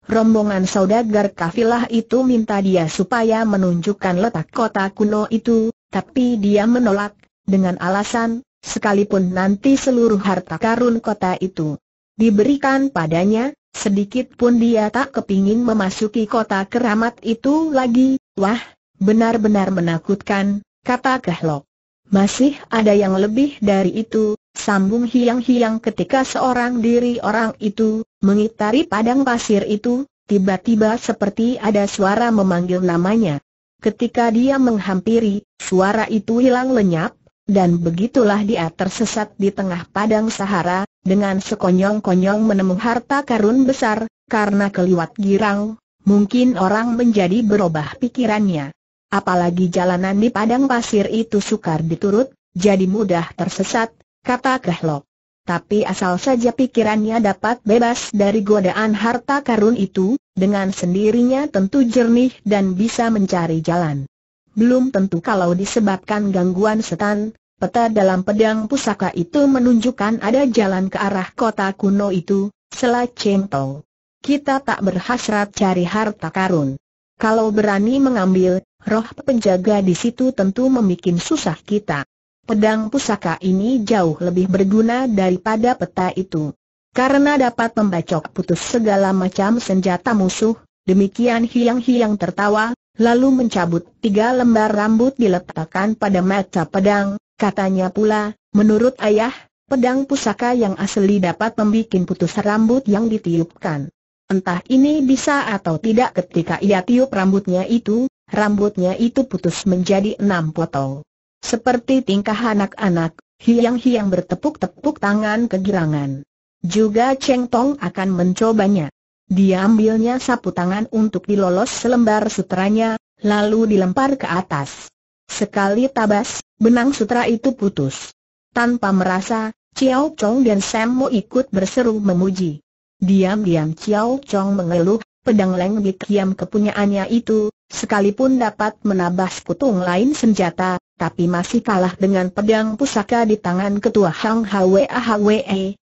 Rombongan saudagar kafilah itu minta dia supaya menunjukkan letak kota kuno itu, tapi dia menolak, dengan alasan, sekalipun nanti seluruh harta karun kota itu diberikan padanya, sedikit pun dia tak kepingin memasuki kota keramat itu lagi, wah, benar-benar menakutkan, kata Kehlok. Masih ada yang lebih dari itu, Sambung hiang-hiang ketika seorang diri orang itu, mengitari padang pasir itu, tiba-tiba seperti ada suara memanggil namanya. Ketika dia menghampiri, suara itu hilang lenyap, dan begitulah dia tersesat di tengah padang Sahara, dengan sekonyong-konyong menemui harta karun besar, karena keliwat girang, mungkin orang menjadi berubah pikirannya. Apalagi jalanan di padang pasir itu sukar diturut, jadi mudah tersesat, kata Kehlok. Tapi asal saja pikirannya dapat bebas dari godaan harta karun itu, dengan sendirinya tentu jernih dan bisa mencari jalan. Belum tentu kalau disebabkan gangguan setan, peta dalam pedang pusaka itu menunjukkan ada jalan ke arah kota kuno itu, selah centong. Kita tak berhasrat cari harta karun. Kalau berani mengambil, roh penjaga di situ tentu membuat susah kita pedang pusaka ini jauh lebih berguna daripada peta itu. Karena dapat membacok putus segala macam senjata musuh, demikian hiang-hiang tertawa, lalu mencabut tiga lembar rambut diletakkan pada mata pedang, katanya pula, menurut ayah, pedang pusaka yang asli dapat membuat putus rambut yang ditiupkan. Entah ini bisa atau tidak ketika ia tiup rambutnya itu, rambutnya itu putus menjadi enam potong. Seperti tingkah anak-anak, hiang-hiang bertepuk-tepuk tangan kegirangan. juga Cheng Tong akan mencobanya. Dia ambilnya sapu tangan untuk dilolos selembar sutranya, lalu dilempar ke atas. Sekali tabas, benang sutra itu putus. Tanpa merasa, Chiao Chong dan Sam Mo ikut berseru memuji. Diam-diam Chiao Chong mengeluh, pedang Leng Kiam kepunyaannya itu, sekalipun dapat menabas putung lain senjata, tapi masih kalah dengan pedang pusaka di tangan ketua Hang Hwe,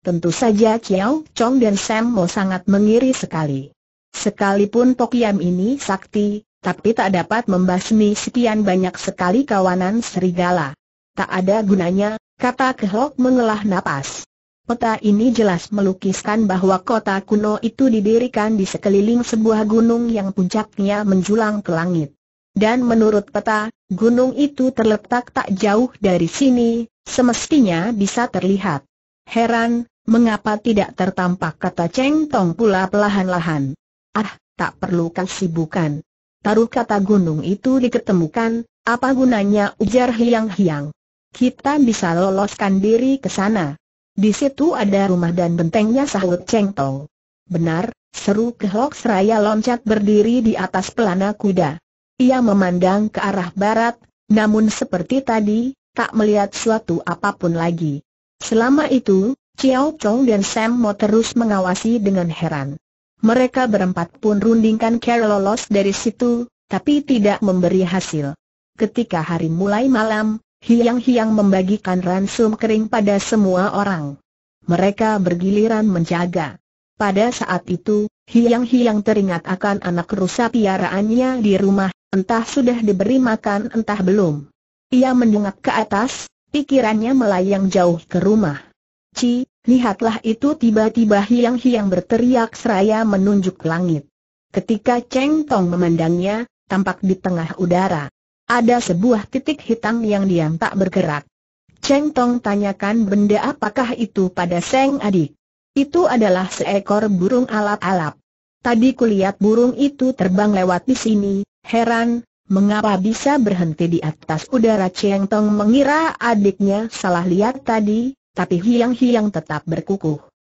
tentu saja Chiao Chong dan Sam Mo sangat mengiri sekali. Sekalipun Tokiam ini sakti, tapi tak dapat membasmi sekian banyak sekali kawanan serigala. Tak ada gunanya, kata Kehlok mengelah napas. Peta ini jelas melukiskan bahwa kota kuno itu didirikan di sekeliling sebuah gunung yang puncaknya menjulang ke langit. Dan menurut peta, gunung itu terletak tak jauh dari sini, semestinya bisa terlihat. Heran, mengapa tidak tertampak kata Cheng Tong pula pelahan-lahan. Ah, tak perlu kesibukan. Taruh kata gunung itu diketemukan, apa gunanya ujar Hiang Hiang. Kita bisa loloskan diri ke sana. Di situ ada rumah dan bentengnya sahut Cheng Tong. Benar, seru Kehlok seraya loncat berdiri di atas pelana kuda. Ia memandang ke arah barat, namun seperti tadi, tak melihat suatu apa pun lagi. Selama itu, Chiao Chong dan Sam Mo terus mengawasi dengan heran. Mereka berempat pun rundingkan cara lolos dari situ, tapi tidak memberi hasil. Ketika hari mulai malam, Hiang-hiang membagikan ransum kering pada semua orang. Mereka bergiliran menjaga. Pada saat itu, Hiang-hiang teringat akan anak rusa piaraannya di rumah, entah sudah diberi makan entah belum. Ia mendengak ke atas, pikirannya melayang jauh ke rumah. Ci, lihatlah itu tiba-tiba Hiang-hiang berteriak seraya menunjuk langit. Ketika Cheng Tong memandangnya, tampak di tengah udara. Ada sebuah titik hitam yang diam tak bergerak. Cheng Tong tanyakan benda apakah itu pada Seng adik. Itu adalah seekor burung alap-alap. Tadi kulihat burung itu terbang lewat di sini, heran, mengapa bisa berhenti di atas udara Cheng Tong mengira adiknya salah lihat tadi, tapi Hiang-Hiang tetap berkukuh.